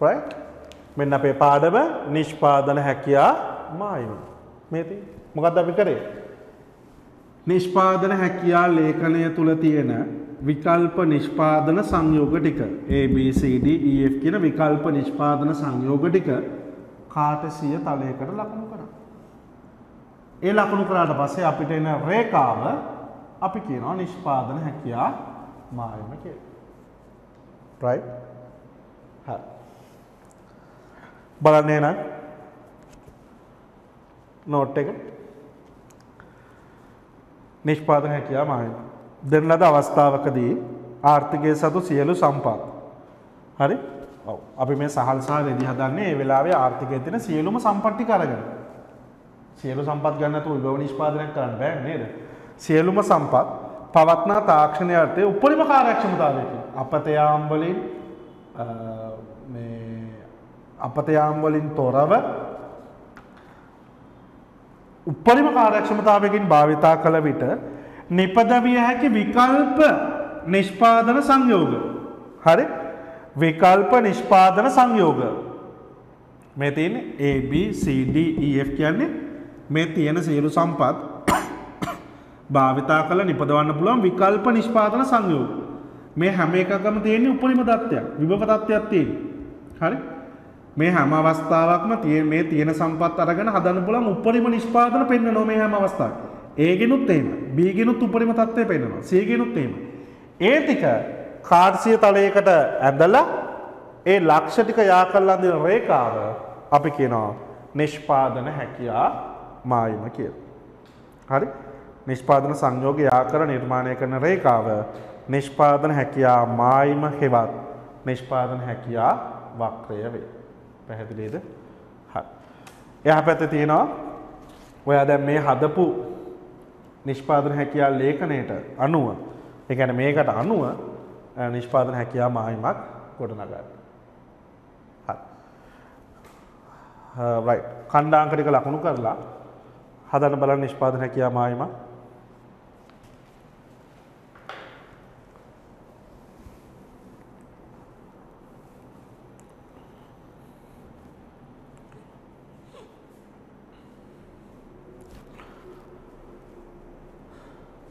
right? මෙන්න අපේ පාඩම නිෂ්පාදන හැකියා මායිම. මේ තියෙන්නේ. මොකද්ද අපි කරේ? නිෂ්පාදන හැකියා ලේඛනය තුල තියෙන විකල්ප නිෂ්පාදන සංයෝග ටික A B C D E F කියන විකල්ප නිෂ්පාදන සංයෝග ටික කාට සිය තලයකට ලකුණු කරා. ඒ ලකුණු කරාට පස්සේ අපිට එන රේඛාව අපි කියනවා නිෂ්පාදන හැකියා මායම කියලා. right? හරි. බලන්න එහෙනම් නෝට් එක නිෂ්පාදන හැකියා මායම දෙන ලද අවස්ථාවකදී ආර්ථිකය සතු සියලු සම්පත් හරි ඔව් අපි මේ සහල් සහ රෙදි හදන්නේ ඒ වෙලාවේ ආර්ථිකයේ තියෙන සියලුම සම්පත්‍ති කරගෙන. සියලු සම්පත් ගන්න නැතුව විභව නිෂ්පාදනයක් කරන්න බෑ නේද? සියලුම සම්පත් පවත්නා තාක්ෂණයේ අර්ථයේ උපරිම කාර්යක්ෂමතාවයකින් අපතයාම් වලින් මේ අපතයාම් වලින් තොරව උපරිම කාර්යක්ෂමතාවයකින් භාවිතා කළ විට නිපදවිය හැකි විකල්ප නිෂ්පාදන සංයෝග. හරි? විකල්ප නිෂ්පාදන සංයෝග. මේ තියෙන A B C D E F කියන්නේ මේ තියෙන සියලු සම්පත් භාවිතා කරලා නිපදවන්න පුළුවන් විකල්ප නිෂ්පාදන සංයෝග. මේ හැම එකකම තියෙන උපරිම தත්ත්වයක් විභව தත්ත්වයක් තියෙන. හරි? මේ හැම අවස්ථාවකම තියෙන මේ තියෙන සම්පත් අරගෙන හදන්න පුළුවන් උපරිම නිෂ්පාදන පෙන්නනවා මේ හැම අවස්ථාවක. A ගෙනුත් එහෙම, B ගෙනුත් උපරිම தත්ත්වය පෙන්නනවා, C ගෙනුත් එහෙම. ඒ ටික කාර්සිය තලයකට ඇදලා ඒ ලක්ෂ ටික යා කරලා අඳින රේඛාව අපි කියනවා නිෂ්පාදන හැකියා මායිම කියල. හරි නිෂ්පාදන සංයෝග යාකර නිර්මාණය කරන රේකාව නිෂ්පාදන හැකියා මායිම හෙවත් නිෂ්පාදන හැකියා වක්‍රය වේ. පැහැදිලිද හ. එහ පැත්ත තියෙනවා ඔයා දැන් මේ හදපු නිෂ්පාදන හැකියා ලේඛනයට අනුව එකැන මේකට අනුව නිෂ්පාදන හැකියා මායිමක් ගොඩනගන්න. කණ්ඩාංකටික ලකුණු කරලා හදන බල නිෂ්පාදන හැකියා මායිමක්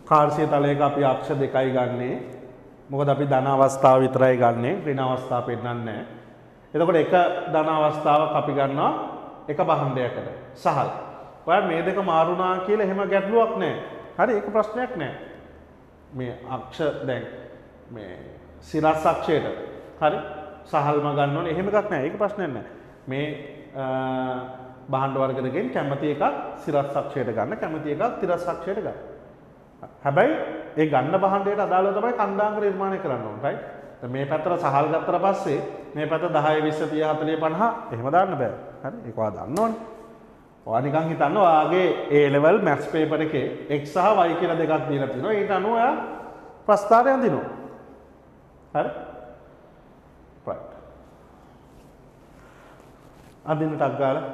කාර්සිය තලයක අපි අක්ෂ දෙකයි ගන්නේ. මොකද අපි ධන අවස්ථාව විතරයි ගන්නේ ඍණ අවස්ථාව පෙන්වන්නේ එතකොට එක ධන අවස්ථාවක් අපි ගන්නවා එක බහන්දයකට සහල්. ඔය මේ දෙක මාරුණා කියලා එහෙම ගැටලුවක් නැහැ හරි ඒක ප්‍රශ්නයක් නැහැ මේ අක්ෂ දැන් මේ සිරස් අක්ෂයට. හරි සහල්ම ගන්න ඕනේ. එහෙම එකක් නැහැ ඒක ප්‍රශ්නයක් නැහැ මේ බහන්ඩ වර්ග දෙකෙන් කැමති එකක් සිරස් අක්ෂයට ගන්න කැමති එකක් තිරස් අක්ෂයට ගන්න. හැබැයි ඒ ගන්න බහන්ඩයට අදාළව තමයි කණ්ඩාංග නිර්මාණය කරන්න ඕන රයිට් මේ පැත්තට සහල් ගත්තට පස්සේ මේ පැත්ත 10 20 30 40 50 එහෙම දාන්න බෑ. හරි? ඒක ඔයා දන්න ඕනේ. ඔයා නිකන් හිතන්න ඔයාගේ A level maths paper එකේ x සහ y කියලා දෙකක් දීලා තියෙනවා ඊට අනුව ඔයා ප්‍රස්තාරය අඳිනවා. හරි? Right. අඳින්න ටක් ගාලා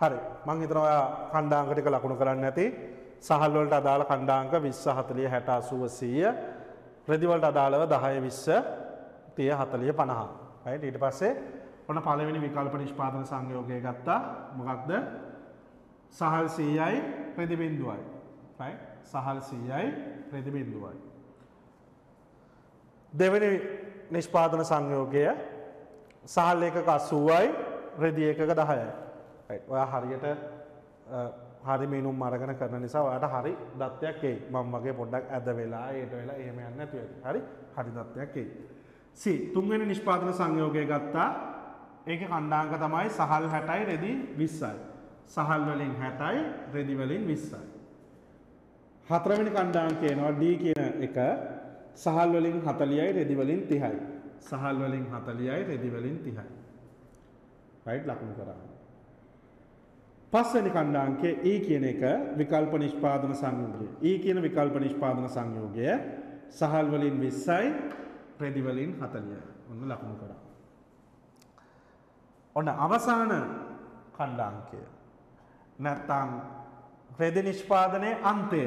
හරි. මං හිතනවා ඔයා කණ්ඩාංක ටික ලකුණු කරන්න ඇති. සහල් වලට අදාළ කණ්ඩාංක 20 40 60 80 100 රෙදි වලට අදාළව 10 20 30 40 50 right? ඊට පස්සේ ඔන්න පළවෙනි විකල්ප නිෂ්පාදන සංයෝගය ගත්තා. මොකක්ද? සහල් 100යි රෙදි බිඳුවයි. right? සහල් 100යි රෙදි බිඳුවයි. දෙවෙනි නිෂ්පාදන සංයෝගය සහල් එකක 80යි රෙදි එකක 10යි ඔයා හරියට හරි මිනුම් අරගෙන කරන නිසා ඔයාට හරි දත්වයක් එයි. මම වගේ පොඩ්ඩක් ඇද වෙලා ඒට වෙලා එහෙම යන්න නැතුව ඇති හරි? හරි දත්වයක් එයි. සි තුන්වෙනි නිෂ්පාදන සංයෝගය ගත්තා. ඒක කණ්ඩාංක තමයි සහල් 60යි රෙදි 20යි සහල් වලින් 60යි රෙදි වලින් 20යි හතරවෙනි කණ්ඩාංකය එනවා D කියන එක. සහල් වලින් 40යි රෙදි වලින් 30යි සහල් වලින් 40යි රෙදි වලින් 30යි රයිට් ලකුණු කරා පස්වැනි කණ්ඩාංකය E කියන එක විකල්ප නිෂ්පාදන සංයෝගය. E කියන විකල්ප නිෂ්පාදන සංයෝගය සහල් වලින් 20යි රෙදි වලින් 40යි. ඔන්න ලකුණු කරා. ඔන්න අවසාන කණ්ඩාංකය. නැත්තම් රෙදි නිෂ්පාදනයේ අන්තය.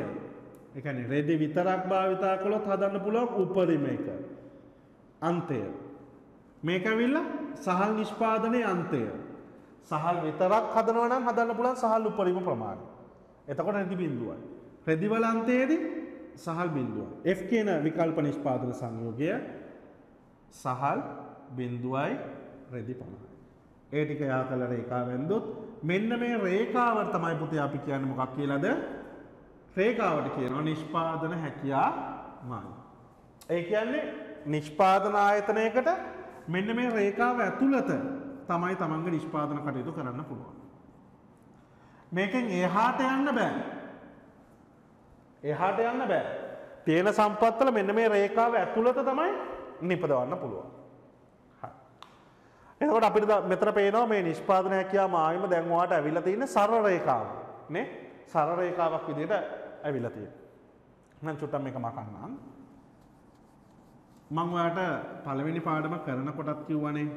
ඒ කියන්නේ රෙදි විතරක් භාවිතා කළොත් හදන්න පුළුවන් උපරිම එක. අන්තය. මේක ඇවිල්ලා සහල් නිෂ්පාදනයේ අන්තය. සහල් විතරක් හදනවා නම් හදන්න පුළුවන් සහල් උපරිම ප්‍රමාණය. එතකොට රෙදි බිඳුවයි. රෙදිවල අන්තයේදී සහල් බිඳුව. F කියන විකල්ප නිෂ්පාදන සංයෝගය සහල් බිඳුවයි රෙදි පමණයි. ඒ ටික යා කළ රේඛාව වැන්දොත් මෙන්න මේ රේඛාව තමයි පුතේ අපි කියන්නේ මොකක් කියලාද? රේඛාවට කියනවා නිෂ්පාදන හැකියා මාන. ඒ කියන්නේ නිෂ්පාදන ආයතනයකට මෙන්න මේ රේඛාව ඇතුළත තමයි තමන්ගේ නිෂ්පාදන කටයුතු කරන්න පුළුවන්. මේකෙන් එහාට යන්න බෑ. එහාට යන්න බෑ. තියෙන සම්පත්වල මෙන්න මේ රේඛාව ඇතුළත තමයි නිපදවන්න පුළුවන්. එතකොට අපිට මෙතන පේනවා මේ නිෂ්පාදන හැකියාව ආයිම දැන් ඔයාලට ඇවිල්ලා තියෙන සරල රේඛාව නේ සරල රේඛාවක් විදිහට ඇවිල්ලා තියෙනවා. මම චුට්ටක් මේක මකන්නම්. මම ඔයාලට පළවෙනි පාඩම කරනකොටත් කිව්වනේ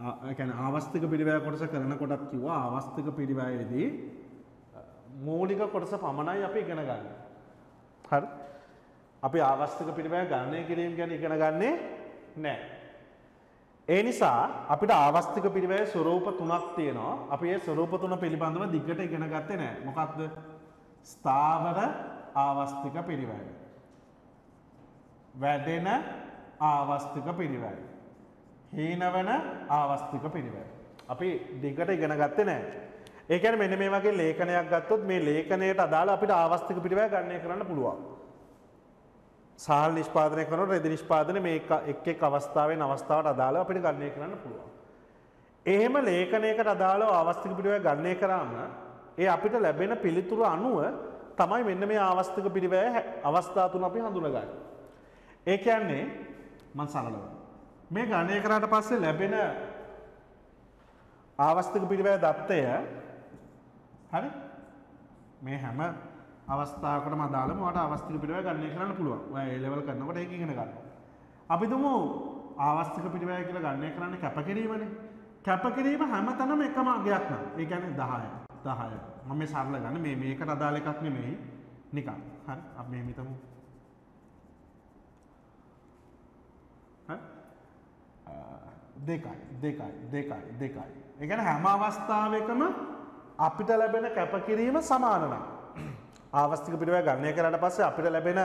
ඒ කියන්නේ ආවස්තික පිරිවැය කොටස කරනකොටත් කිව්වා ආවස්තික පිරිවැයේදී මූලික කොටස පමණයි අපි ඉගෙන ගන්න. හරි? අපි ආවස්තික පිරිවැය ගණනය කිරීම ගැන ඉගෙන ගන්නේ නැහැ. ඒ නිසා අපිට ආවස්තික පිරිවැය ස්වරූප තුනක් තියෙනවා. අපි ඒ ස්වරූප තුන පිළිබඳව දිගට ඉගෙන ගත්තේ නැහැ. මොකක්ද? ස්ථාවර ආවස්තික පිරිවැය. වැඩෙන ආවස්තික පිරිවැය. හීනවන ආවස්තික පිරිවැය. අපි දිගට ඉගෙන ගත්තේ නැහැ. ඒ කියන්නේ මෙන්න මේ වගේ ලේඛනයක් ගත්තොත් මේ ලේඛනයට අදාළ අපිට ආවස්තික පිරිවැය ගණනය කරන්න පුළුවන්. සාහල් නිෂ්පාදනය කරනකොට රෙදි නිෂ්පාදනය මේ එක් එක් අවස්ථාවෙන් අවස්ථාවට අදාළව අපිට ගණනය කරන්න පුළුවන්. එහෙම ලේඛනයකට අදාළව ආවස්තික පිරිවැය ගණනය කරාම ඒ අපිට ලැබෙන පිළිතුරු අනුව තමයි මෙන්න මේ ආවස්තික පිරිවැය අවස්ථා තුන අපි හඳුනගන්නේ. ඒ කියන්නේ මම සරලව මේ ගණනය කරාට පස්සේ ලැබෙන ආවස්තික පිරිවැය දත්තය හරි මේ හැම අවස්ථාවකටම අදාළව ඔයාලට අවස්තික පිරිවැය ගණනය කරන්න පුළුවන්. ඔයා A level කරනකොට ඒක ඉගෙන ගන්න. අපි දුමු ආවස්තික පිරිවැය කියලා ගණනය කරන්නේ කැපකිරීමනේ. කැපකිරීම හැමතැනම එකම අගයක් නම්. ඒ කියන්නේ 10. 10. මම මේ සරල ගන්න මේ මේකට අදාළ එකක් නෙමෙයි. නිකන්. හරි. අපි මෙහෙම හිතමු. දෙකයි දෙකයි දෙකයි දෙකයි. ඒ කියන්නේ හැම අවස්ථාවකම අපිට ලැබෙන කැපකිරීම සමාන නම් ආවස්තික පිරිවැය ගණනය කරාට පස්සේ අපිට ලැබෙන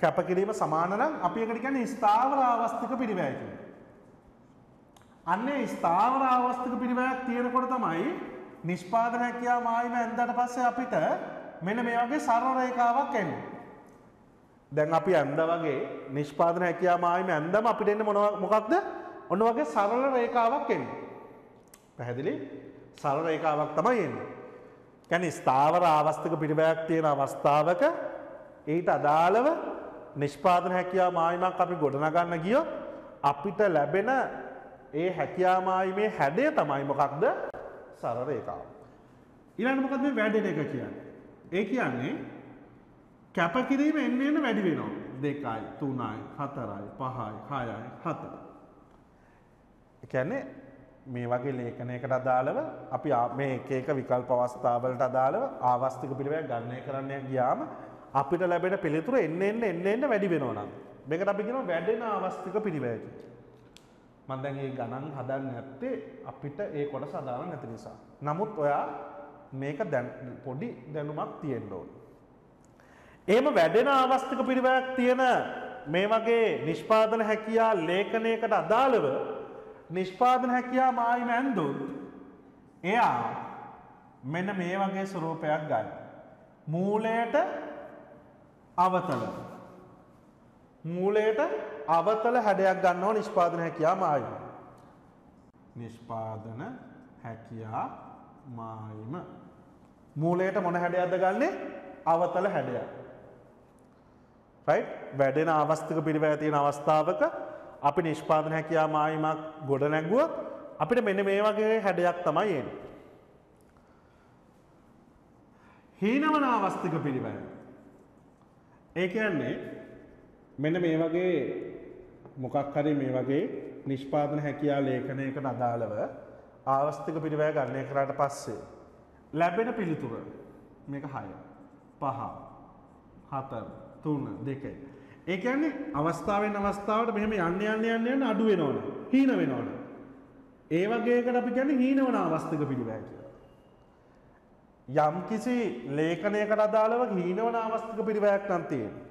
කැපකිරීම සමාන නම් අපි ඒකට කියන්නේ ස්ථාවර ආවස්තික පිරිවැය කියලා. අන්නේ ස්ථාවර ආවස්තික පිරිවැයක් තියෙනකොට තමයි නිෂ්පාදන හැකියාව මායිම ඇන්දට පස්සේ අපිට මෙන්න මේ වගේ සරල රේඛාවක් එන්නේ. දැන් අපි ඇන්ද වගේ නිෂ්පාදන හැකියාව මායිම ඇන්දම අපිට එන්නේ මොකක්ද? ඔන්න වගේ සරල රේඛාවක් එන්නේ. පැහැදිලි? සරල රේඛාවක් තමයි එන්නේ. කියන්නේ ස්ථාවර ආවස්තික පිරිවැයක් තියෙන අවස්ථාවක ඊට අදාළව නිෂ්පාදන හැකියාව මායිමක් අපි ගොඩනගන්න ගියොත් අපිට ලැබෙන ඒ හැකියාව මායිමේ හැඩය තමයි මොකක්ද? සරල රේඛාව. ඊළඟට මොකක්ද මේ වැඩෙන එක කියන්නේ? ඒ කියන්නේ කැපකිරීම එන්න එන්න වැඩි වෙනවා. 2යි 3යි 4යි 5යි 6යි 7යි. ඒ කියන්නේ මේ වගේ ලේඛනයකට අදාළව අපි මේ එක එක විකල්ප අවස්ථාවලට අදාළව ආවස්තික පිළිවෙලක් ගණනය කරන්න ගියාම අපිට ලැබෙන පිළිතුර එන්න එන්න එන්න එන්න වැඩි වෙනවා නම් මේකට අපි කියනවා වැඩෙන ආවස්තික පිළිවෙල කියලා. මම දැන් මේ ගණන් හදන්නේ නැත්තේ අපිට ඒ කොටස අදාළ නැති නිසා. නමුත් ඔයා මේක දැන් පොඩි දැනුමක් තියෙන්න ඕන. එහෙම වැඩෙන ආවස්තික පිළිවෙලක් තියෙන මේ වගේ නිෂ්පාදන හැකියා ලේඛනයකට අදාළව නිෂ්පාදන හැකියා මායිම ඇන්දොත් එයා මෙන්න මේ වගේ ස්වරූපයක් ගන්න. මූලයට අවතල. මූලයට අවතල හැඩයක් ගන්නවා නිෂ්පාදන හැකියා මායිම. නිෂ්පාදන හැකියා මායිම. මූලයට මොන හැඩයක්ද ගන්නේ අවතල හැඩයක්. රයිට් වැඩෙන අවස්ථක පිරිවැය තියෙන අවස්ථාවක අපි නිෂ්පාදන හැකියා මායිමක් ගොඩ නැගුවොත් අපිට මෙන්න මේ වගේ හැඩයක් තමයි එන්නේ. හීනවන අවස්ථික පිළිවෙල. ඒ කියන්නේ මෙන්න මේ වගේ මොකක් හරි මේ වගේ නිෂ්පාදන හැකියා ලේඛනයකට අදාළව ආවස්තික පිළිවෙල ගණනය කරාට පස්සේ ලැබෙන පිළිතුර මේක 6 5 4 3 2 ඒ කියන්නේ අවස්ථාවෙන් අවස්ථාවට මෙහෙම යන්න යන්න යන්න යන්න අඩු වෙනවනේ. හීන වෙනවනේ. ඒ වගේ එකට අපි කියන්නේ හීනවන අවස්ථක පිළිවෙල කියලා. යම් කිසි ලේඛනයකට අදාළව හීනවන අවස්ථක පිළිවෙලක් නම් තියෙනවා.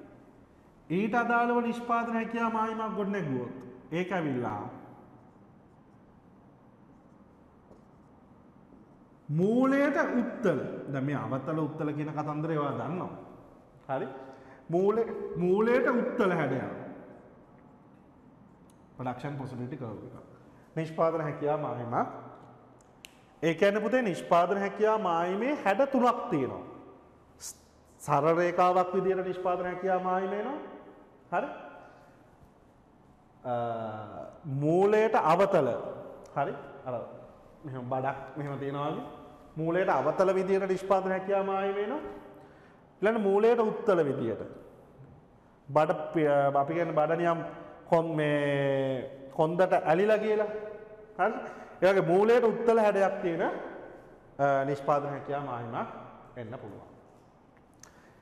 ඊට අදාළව නිෂ්පාදන හැකියාව මායිමක් ගොඩ නැගුවොත් ඒක ඇවිල්ලා මූලයට උත්තල දැන් මේ අවතල උත්තල කියන කතන්දරය ඔයා දන්නවා. හරි? මූලයට උත්තල හැඩයක්. ප්‍රඩක්ෂන් පොසිබිලිටි කර්ව් එක. නිෂ්පාදන හැකියාව මාහිමක්. ඒ කියන්නේ පුතේ නිෂ්පාදන හැකියාව මායිමේ හැඩ තුනක් තියෙනවා. සරල රේඛාවක් විදියට නිෂ්පාදන හැකියාව මායිම වෙනවා. හරි? මූලයට අවතල හරි අර මෙහෙම බඩක් මෙහෙම තියෙනවා වගේ මූලයට අවතල විදියට නිෂ්පාදන හැකියාව මායිම වෙනවා. ඊළඟ මූලයට උත්තල විදියට. බඩ අපි කියන්නේ බඩ නියම් කොන් මේ කොන්දට ඇලිලා කියලා. හරි? ඒ වගේ මූලයට උත්තල හැඩයක් තියෙන නිෂ්පාදන හැකියාව මාහිමක් එන්න පුළුවන්.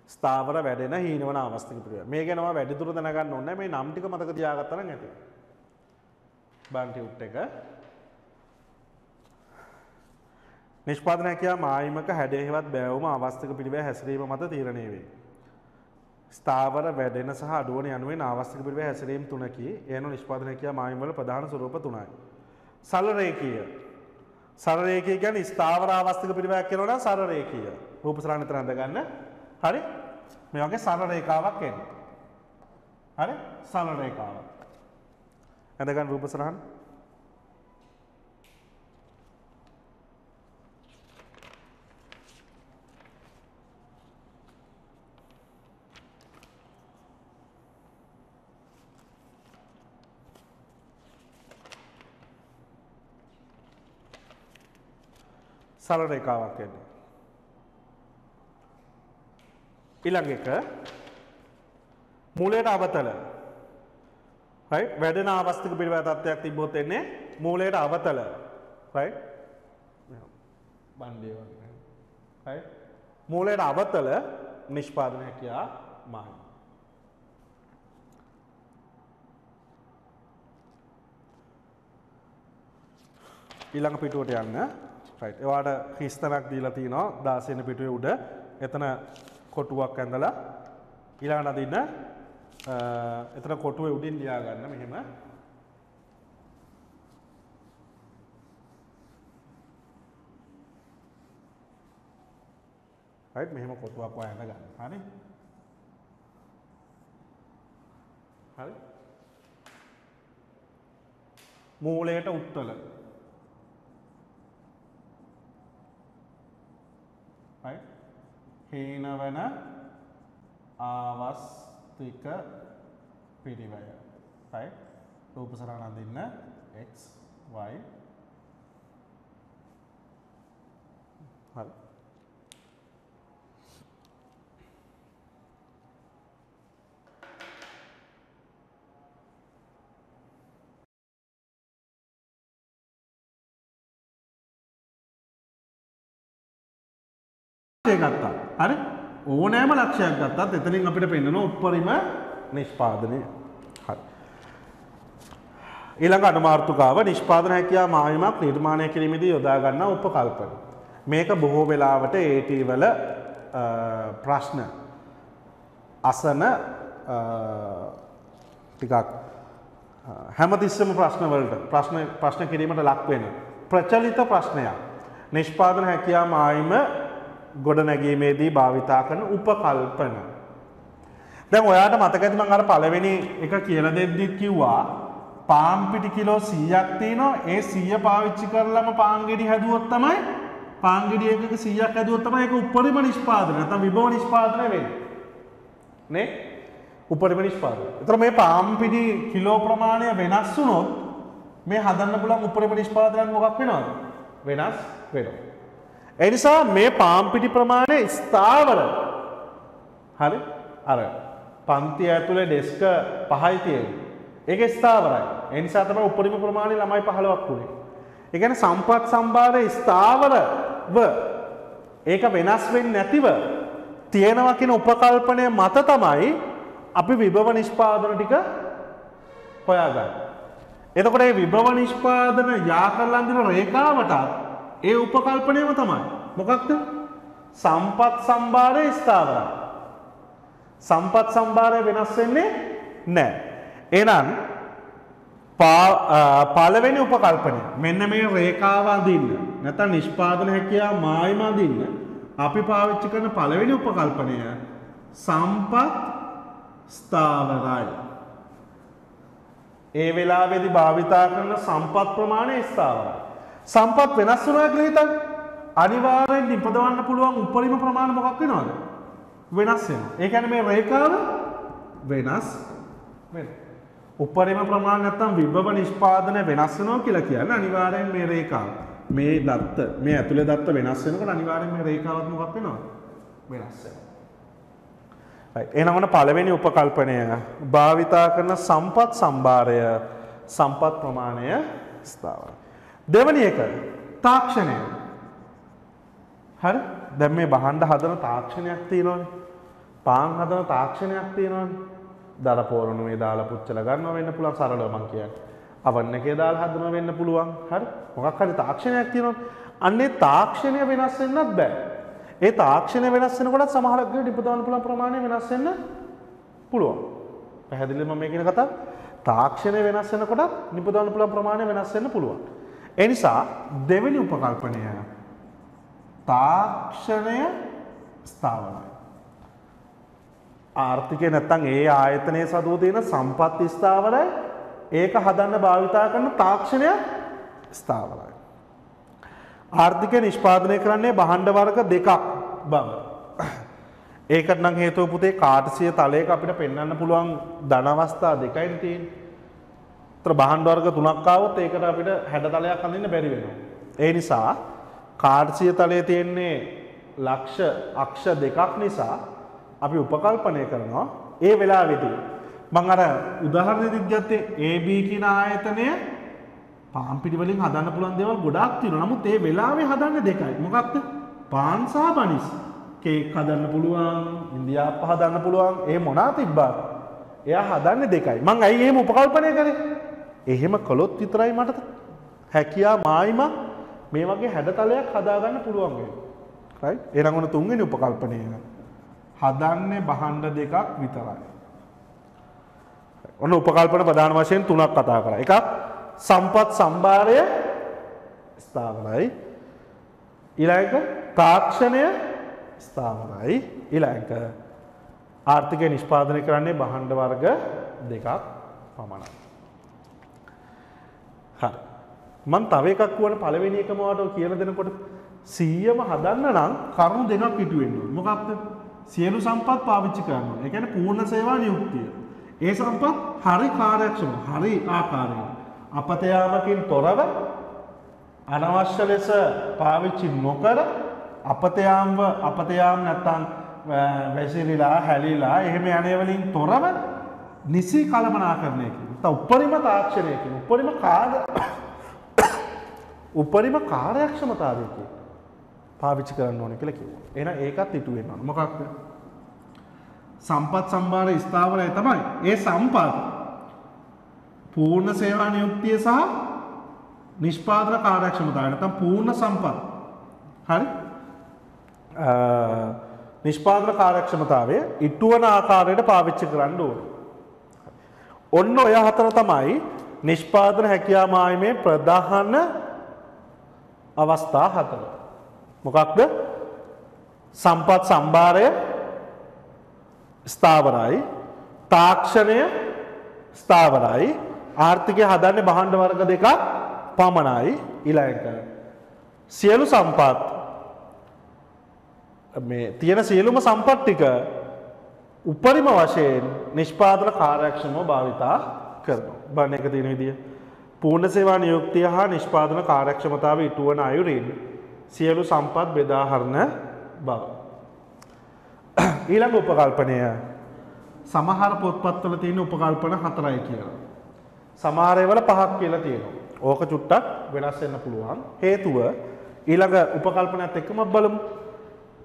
ස්ථාවර වැඩෙන හීනවන අවස්ථික පිළිවෙල මේ ගැන මම වැඩිදුර දැනගන්න ඕනේ. මේ නම් ටික මතක තියාගත්තා නම් ඇති. බන්ටියුට් එක. නිෂ්පාදන හැකියාව මායිමක හැඩයේවත් බැවුම අවස්ථික පිළිවෙල හැසිරීම මත තීරණය වේ ස්ථාවර වැඩෙන සහ අඩුවන යනුවෙන් ආවස්තික පිළිවෙල හැසිරීම් තුනකි. එයන නිෂ්පාදන හැකියාව මායිම් වල ප්‍රධාන ස්වරූප තුනයි. සරල රේඛීය. සරල රේඛීය කියන්නේ ස්ථාවර ආවස්තික පිළිවෙලක් කරනවා නම් සරල රේඛීය. රූප සරණ විතර අඳගන්න. හරි? මේ වගේ සරල රේඛාවක් එන්නේ. හරි? සරල රේඛාවක්. අඳගන්න රූප සරහන. සරල රේඛාවක් එන්නේ. ඊළඟ එක මූලයට අවතල. right වැඩෙන අවස්ථික පිළිවෙල තත්ත්වයක් තිබ්බොත් එන්නේ මූලයට අවතල. right බණ්ඩේ වගේ. right මූලයට අවතල නිෂ්පාදන හැකියාව මායි. ඊළඟ පිටුවට යන්න රයිට් ඒවාට හිස්තනක් දීලා තියෙනවා 16 වෙනි පිටුවේ උඩ. එතන කොටුවක් ඇඳලා ඊළඟට අදින්න එතන කොටුවේ උඩින් ලියා ගන්න මෙහෙම. රයිට් මෙහෙම කොටුවක් වය ඇඳ ගන්න. හරි? හරි? මූලයට උත්තල හීනවන ආවස්තික පිරිවය. යි රූප සරණ අඳන්න x y. හරි. ගත්තා හරි ඕනෑම ලක්ෂයක් ගත්තත් එතනින් අපිට පෙන්න්නන උප්පරිම නිෂ්පාදනය හරි ඊළඟ අනුමාර්ථකාව නිෂ්පාදන හැකයා මායමක් නිර්මාණය කිරීමේදී යොදාගන්න උපකල්පන. මේක බොහෝ වෙලාවට ඒටී වල ප්‍රශ්න අසන ටිකක් හැමතිස්සම ප්‍රශ්නවලට ප්‍රශ්න ප්‍රශ්න කිරීමට ලක්වෙන. ප්‍රචලිත ප්‍රශ්නයක්. නිෂ්පාදන හැකයා මායිම ගොඩනැගීමේදී භාවිතා කරන උපකල්පන. දැන් ඔයාට මතක ඇති මම අර පළවෙනි එක කියලා දෙද්දිත් කිව්වා පාන් පිටි කිලෝ 100ක් තියෙනවා ඒ 100 පාවිච්චි කරලම පාන් ගෙඩි හැදුවොත් තමයි පාන් ගෙඩි එකක 100ක් හැදුවොත් තමයි ඒක උපරිම නිෂ්පාදනය නැත්නම් විභව නිෂ්පාදනය වෙන්නේ. නේ? උපරිම නිෂ්පාදනය. ඒතර මේ පාන් පිටි කිලෝ ප්‍රමාණය වෙනස් වුණොත් මේ හදන්න පුළුවන් උපරිම නිෂ්පාදනයක් මොකක් වෙනවද? වෙනස් වෙනවා. එනිසා මේ පාම්පිටි ප්‍රමාණය ස්ථාවර. හරි? අර පන්ති ඇතුළේ ඩෙස්ක පහයි තියෙන ඒක ස්ථාවරයි. එනිසා තමයි උපරිම ප්‍රමාණය ළමයි පහළවක් වුණේ ඒ කියන්නේ සම්පත් සම්භාරය ස්ථාවරව ඒක වෙනස් වෙන්නේ නැතිව තියෙනවා කියන උපකල්පනය මත තමයි අපි විභව නිෂ්පාදන ටික හොයාගන්නේ. එතකොට මේ විභව නිෂ්පාදන යා කරලා අඳින රේඛාවටත් ඒ උපකල්පනයම තමයි. මොකක්ද? සම්පත් සම්භාරය ස්ථාවරයි. සම්පත් සම්භාරය වෙනස් වෙන්නේ නැහැ. එහෙනම් පළවෙනි උපකල්පනය මෙන්න මේ රේඛාව අඳින්න නැත්නම් නිෂ්පාදන හැකියාව මායිම අඳින්න අපි පාවිච්චි කරන පළවෙනි උපකල්පනය සම්පත් ස්ථාවරයි. ඒ වෙලාවේදී භාවිතා කරන සම්පත් ප්‍රමාණය ස්ථාවරයි. සම්පත් වෙනස් වුණා කියලා හිතන්න. අනිවාර්යෙන් නිපදවන්න පුළුවන් උපරිම ප්‍රමාණය මොකක් වෙනවද? වෙනස් වෙනවා. ඒ කියන්නේ මේ රේඛාව වෙනස් වෙනවා. උපරිම ප්‍රමාණය නැත්තම් විභව නිෂ්පාදනය වෙනස් වෙනවා කියලා කියන්නේ අනිවාර්යෙන් මේ රේඛාව. මේ දත්ත මේ ඇතුලේ දත්ත වෙනස් වෙනකොට අනිවාර්යෙන් මේ රේඛාවත් මොකක් වෙනවද? වෙනස් වෙනවා. එනවන පළවෙනි උපකල්පනය භාවිතා කරන සම්පත් සම්භාරය සම්පත් ප්‍රමාණය ස්ථාවර. දෙවනි එක තාක්ෂණය. හරි? දැම් මේ බහන්ඩ හදන තාක්ෂණයක් තියෙනවන. පාන් හදන තාක්ෂණයක් තියෙනවන. දරපෝරණු මේ දාලා පුච්චල ගන්න වෙන්න පුළුවන්. සරලමං කිය අවන්න එකේ දාල් හදන වෙන්න පුළුවන්. හරි? මොකක් හරි තාක්ෂණයක් තියෙනවා අන්නේ තාක්ෂණය වෙනස් වෙන්නත් බෑ. ඒ තාක්ෂණය වෙනස් වෙනකොට සමහරක් නිපදවන්න පුළුවන් ප්‍රමාණය වෙනස් වෙන්න පුළුවන්. පැහැදිලිද මම මේ කියන කතාව? තාක්ෂණය වෙනස් වෙනකොට නිපදවන්න පුළුවන් ප්‍රමාණය වෙනස් වෙන්න පුළුවන්. ඒ නිසා දෙවෙනි උපකල්පනය තාක්ෂණය ස්ථාවරයි. ආර්ථිකය නැත්තම් ඒ ආයතනයේ සතුව තියෙන සම්පත් ස්ථාවරයි ඒක හදන්න භාවිතා කරන තාක්ෂණය ස්ථාවරයි. ආර්ථිකය නිෂ්පාදනය කරන්නේ බහන්ඩ වර්ග දෙකක් බව. ඒකට නම් හේතුව පුතේ කාටසිය තලයක අපිට පෙන්වන්න පුළුවන් ධනවස්ථා දෙකයින් තියෙන්නේ. ତර බහන්ඩ වර්ග තුනක් ආවොත් ඒකට අපිට හැඩතලයක් අඳින්න බැරි වෙනවා. ඒ නිසා කාර්සිය තලයේ තියෙන්නේ ලක්ෂ අක්ෂ දෙකක් නිසා අපි උපකල්පනය කරනවා ඒ වෙලාවේදී මම අර උදාහරණයක් ගත්තේ AB කියන ආයතනය පාන් පිටි වලින් හදන්න පුළුවන් දේවල් ගොඩාක් තියෙනවා. නමුත් ඒ වෙලාවේ හදන්නේ දෙකයි. මොකක්ද? පාන් සහ බනිස්. කේක් හදන්න පුළුවන්, ඉන්දියාප්ප හදන්න පුළුවන්. ඒ මොනා තිබ්බාද? එයා හදන්නේ දෙකයි. මං ඇයි එහෙම උපකල්පනය කරේ? එහෙම කළොත් විතරයි මට හැකියා මායිම මේ වගේ හැඩතලයක් හදාගන්න පුළුවන් වෙන්නේ. right? එහෙනම් ඔන්න තුන්වෙනි උපකල්පනය. හදන්නේ බහණ්ඩ දෙකක් විතරයි. ඔන්න උපකල්පන ප්‍රධාන වශයෙන් තුනක් කතා කරා. එකක් සම්පත් සම්භාරය ස්ථාවරයි ඊළඟ තාක්ෂණය ස්ථාවරයි ඊළඟ ආර්ථිකය නිෂ්පාදනය කරන්නේ බහන්ඩ වර්ග දෙකක් පමණයි හරි මං තව එකක් වුවන පළවෙනි එකම වාට කියලා දෙනකොට සීයම හදන්න නම් කරුණු දෙකක් ඉටුවෙන්න මොකක්ද? සියලු සම්පත් පාවිච්චි කරන්න ඒ කියන්නේ පූර්ණ සේවා නියුක්තිය. ඒ සම්පත් හරි කාර්යක්ෂම හරි ආකාරයෙන්. අපතයාමකින් තොරව අනවශ්‍ය ලෙස පාවිච්චි නොකර අපතයාම්ව අපතයාම් නැත්තං වැසිරිලා හැලිලා එහෙම යනයවලින් තොරව නිසි කළමනා කරනයකින් ත උපරිම තාක්ෂණයකින් උපරිම කාද උපරිම කාර්යක්ෂමතාවයකින් පාවිච්චි කරන්න ඕන කළ කිව එන ඒකත් ඉටුවෙන් නොන මොකක්ද සම්පත් සම්බාර ස්ථාවරය තමයි ඒ සම්පත් පූර්ණ සේවා නියුක්තිය සහ නිෂ්පාදන කාර්යක්ෂමතාවය නැත්නම් පූර්ණ සම්පත්. හරි? නිෂ්පාදන කාර්යක්ෂමතාවය ඉටුවන ආකාරයට පාවිච්චි කරන්න ඕන. ඔන්න ඔය හතර තමයි නිෂ්පාදන හැකියා මායිමේ ප්‍රධාන අවස්ථා හතර. මොකක්ද? සම්පත් සම්භාරය ස්ථාවරයි තාක්ෂණය ස්ථාවරයි ආර්ථිකය හදන්නේ බහන්ඩ වර්ග දෙකක් පමණයි ඊළඟට. සියලු සම්පත් මේ තියෙන සියලුම සම්පත් ටික උපරිම වශයෙන් නිෂ්පාදන කාර්යක්ෂමව භාවිතා කරනවා. බණ එක තියෙන විදිය. පූර්ණ සේවා නියුක්තිය හා නිෂ්පාදන කාර්යක්ෂමතාව ඉටුවන අයුරින් සියලු සම්පත් බෙදා හරින බව. ඊළඟ උපකල්පනය සමහර පොත්පත්වල තියෙන උපකල්පන හතරයි කියලා. සමාරයවල පහක් කියලා තියෙනවා. ඕක චුට්ටක් වෙනස් වෙන්න පුළුවන්. හේතුව ඊළඟ උපකල්පනයත් එක්කම බලමු.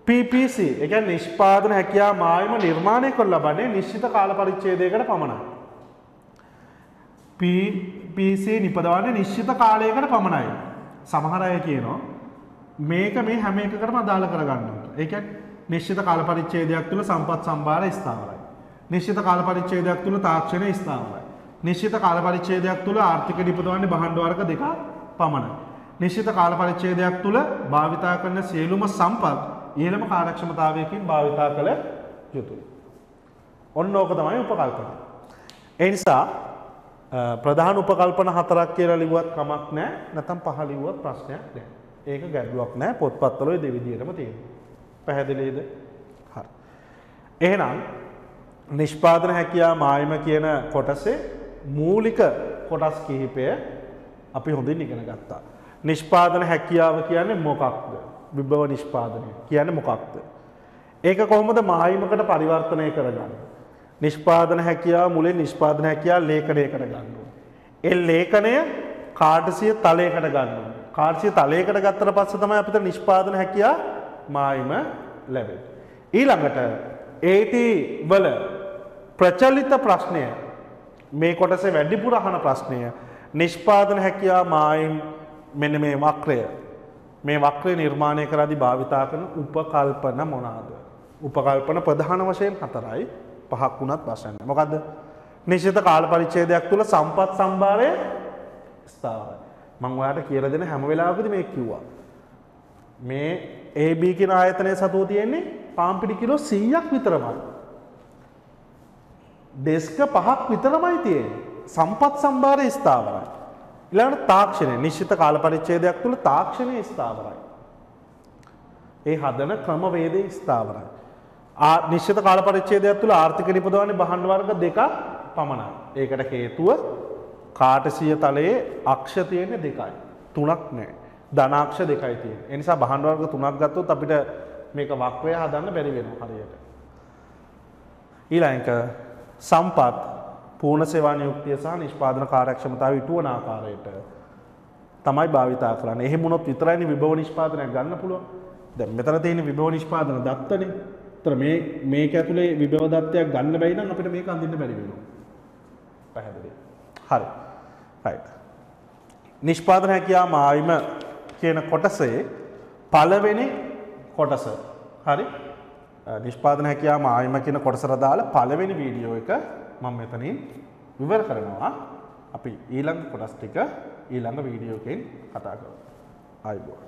PPC එක නිෂ්පාදන හැකියා මායම නිර්මාණය කර ලබන්නේ නිශ්චිත කාල පරිච්ඡේදයකට පමණයි. PPC නිපදවන්නේ නිශ්චිත කාලයකට පමණයි. සමහර අය කියනවා මේක මේ හැම එකකටම අදාළ කරගන්න. ඒ කියන්නේ නිශ්චිත කාල පරිච්ඡේදයක් තුළ සම්පත් සම්භාර ස්ථාවරයි. නිශ්චිත කාල පරිච්ඡේදයක් තුළ තාක්ෂණය ස්ථාවරයි. නිශ්චිත කාල පරිච්ඡේදයක් තුළ ආර්ථික නිපදවන්නේ බහණ්ඩ වර්ග දෙකක් පමණයි. නිශ්චිත කාල පරිච්ඡේදයක් තුළ භාවිතා කරන සියලුම සම්පත් ඉහළම කාර්යක්ෂමතාවයකින් භාවිතා කළ යුතුයි. ඔන්න ඕක තමයි උපකල්පනය. ඒ නිසා ප්‍රධාන උපකල්පන හතරක් කියලා ලිව්වත් කමක් නැහැ. නැත්නම් පහ ලිව්වත් ප්‍රශ්නයක් නැහැ. ඒක ගැටලුවක් නැහැ. පොත්පත්වල ওই දෙවිදියටම තියෙනවා. පැහැදිලිද? හරි. එහෙනම් නිෂ්පාදන හැකියා මායිම කියන කොටසේ මූලික කොටස් කිහිපය අපි හොඳින් ඉගෙන ගත්තා. නිෂ්පාදන හැකියාව කියන්නේ මොකක්ද? විභව නිෂ්පාදනය කියන්නේ මොකක්ද? ඒක කොහොමද මායිමකට පරිවර්තනය කරගන්නේ? නිෂ්පාදන හැකියාව මුලින් නිෂ්පාදන හැකියාව ලේඛනයකට ගන්න ඕනේ. ඒ ලේඛනය කාඩසිය තලයකට ගන්න ඕනේ. කාඩසිය තලයකට ගත්තට පස්සේ තමයි අපිට නිෂ්පාදන හැකියාව මායිම ලැබෙන්නේ. ඊළඟට AT වල ප්‍රචලිත ප්‍රශ්නය මේ කොටසේ වැඩිපුර අහන ප්‍රශ්නය නිෂ්පාදන හැකියාව මායිම් මෙන්න මේ වක්‍රය මේ වක්‍රය නිර්මාණය කරද්දී භාවිතා කරන උපකල්පන මොනවාද? උපකල්පන ප්‍රධාන වශයෙන් හතරයි. පහක් වුණත් ප්‍රශ්න නැහැ. මොකද්ද? නිශ්චිත කාල පරිච්ඡේදයක් තුල සම්පත් සම්භාරය ස්ථාවරයි. මම ඔයාලට කියලා දෙන හැම වෙලාවකදී මේක කිව්වා. මේ AB කියන ආයතනය සතුව තියෙන්නේ පාම්පිටි කිලෝ 100ක් විතරමයි. ඩෙස්ක පහක් විතරමයි තියෙන්නේ. සම්පත් සම්භාරය ස්ථාවරයි. ඊළඟට තාක්ෂණය නිශ්චිත කාල පරිච්ඡේදයක් තුල තාක්ෂණය ස්ථාවරයි. ඒ හදන ක්‍රමවේදය ස්ථාවරයි. නිශ්චිත කාල පරිච්ඡේදයක් තුළ ආර්ථික නිපදවන්නේ භාණ්ඩ වර්ග දෙකක් පමණයි. ඒකට හේතුව කාටසිය තලයේ අක්ෂ තියෙන්නේ දෙකයි. තුනක් නෑ. ධනාක්ෂ දෙකයි තියෙන්නේ. ඒ නිසා භාණ්ඩ වර්ග තුනක් ගත්තොත් අපිට මේක වක්‍රය හදන්න බැරි වෙනවා හරියට. ඊළඟ සම්පත් පූර්ණ සේවා නියුක්තිය සහ නිෂ්පාදන කාර්යක්ෂමතාව ඉටුවන ආකාරයට තමයි භාවිතා කරන්නේ. එහෙම වුණොත් විතරයිනේ විභව නිෂ්පාදනයක් ගන්න පුළුවන්. දැන් මෙතන තියෙන විභව නිෂ්පාදන දත්තනේ. තර මේ මේක ඇතුළේ විභවදත්තයක් ගන්න බැයි නම් අපිට මේක අඳින්න බැරි වෙනවා. පැහැදිලි. හරි. right. නිෂ්පාදන හැකියාව මායිම කියන කොටසේ පළවෙනි කොටස. හරි. නිෂ්පාදන හැකියාව මායිම කියන කොටසට දාලා පළවෙනි වීඩියෝ එක මම මෙතනින් විවර කරනවා. අපි ඊළඟ කොටස් ටික ඊළඟ වීඩියෝ එකෙන් කතා කරමු. ආයිබෝන්.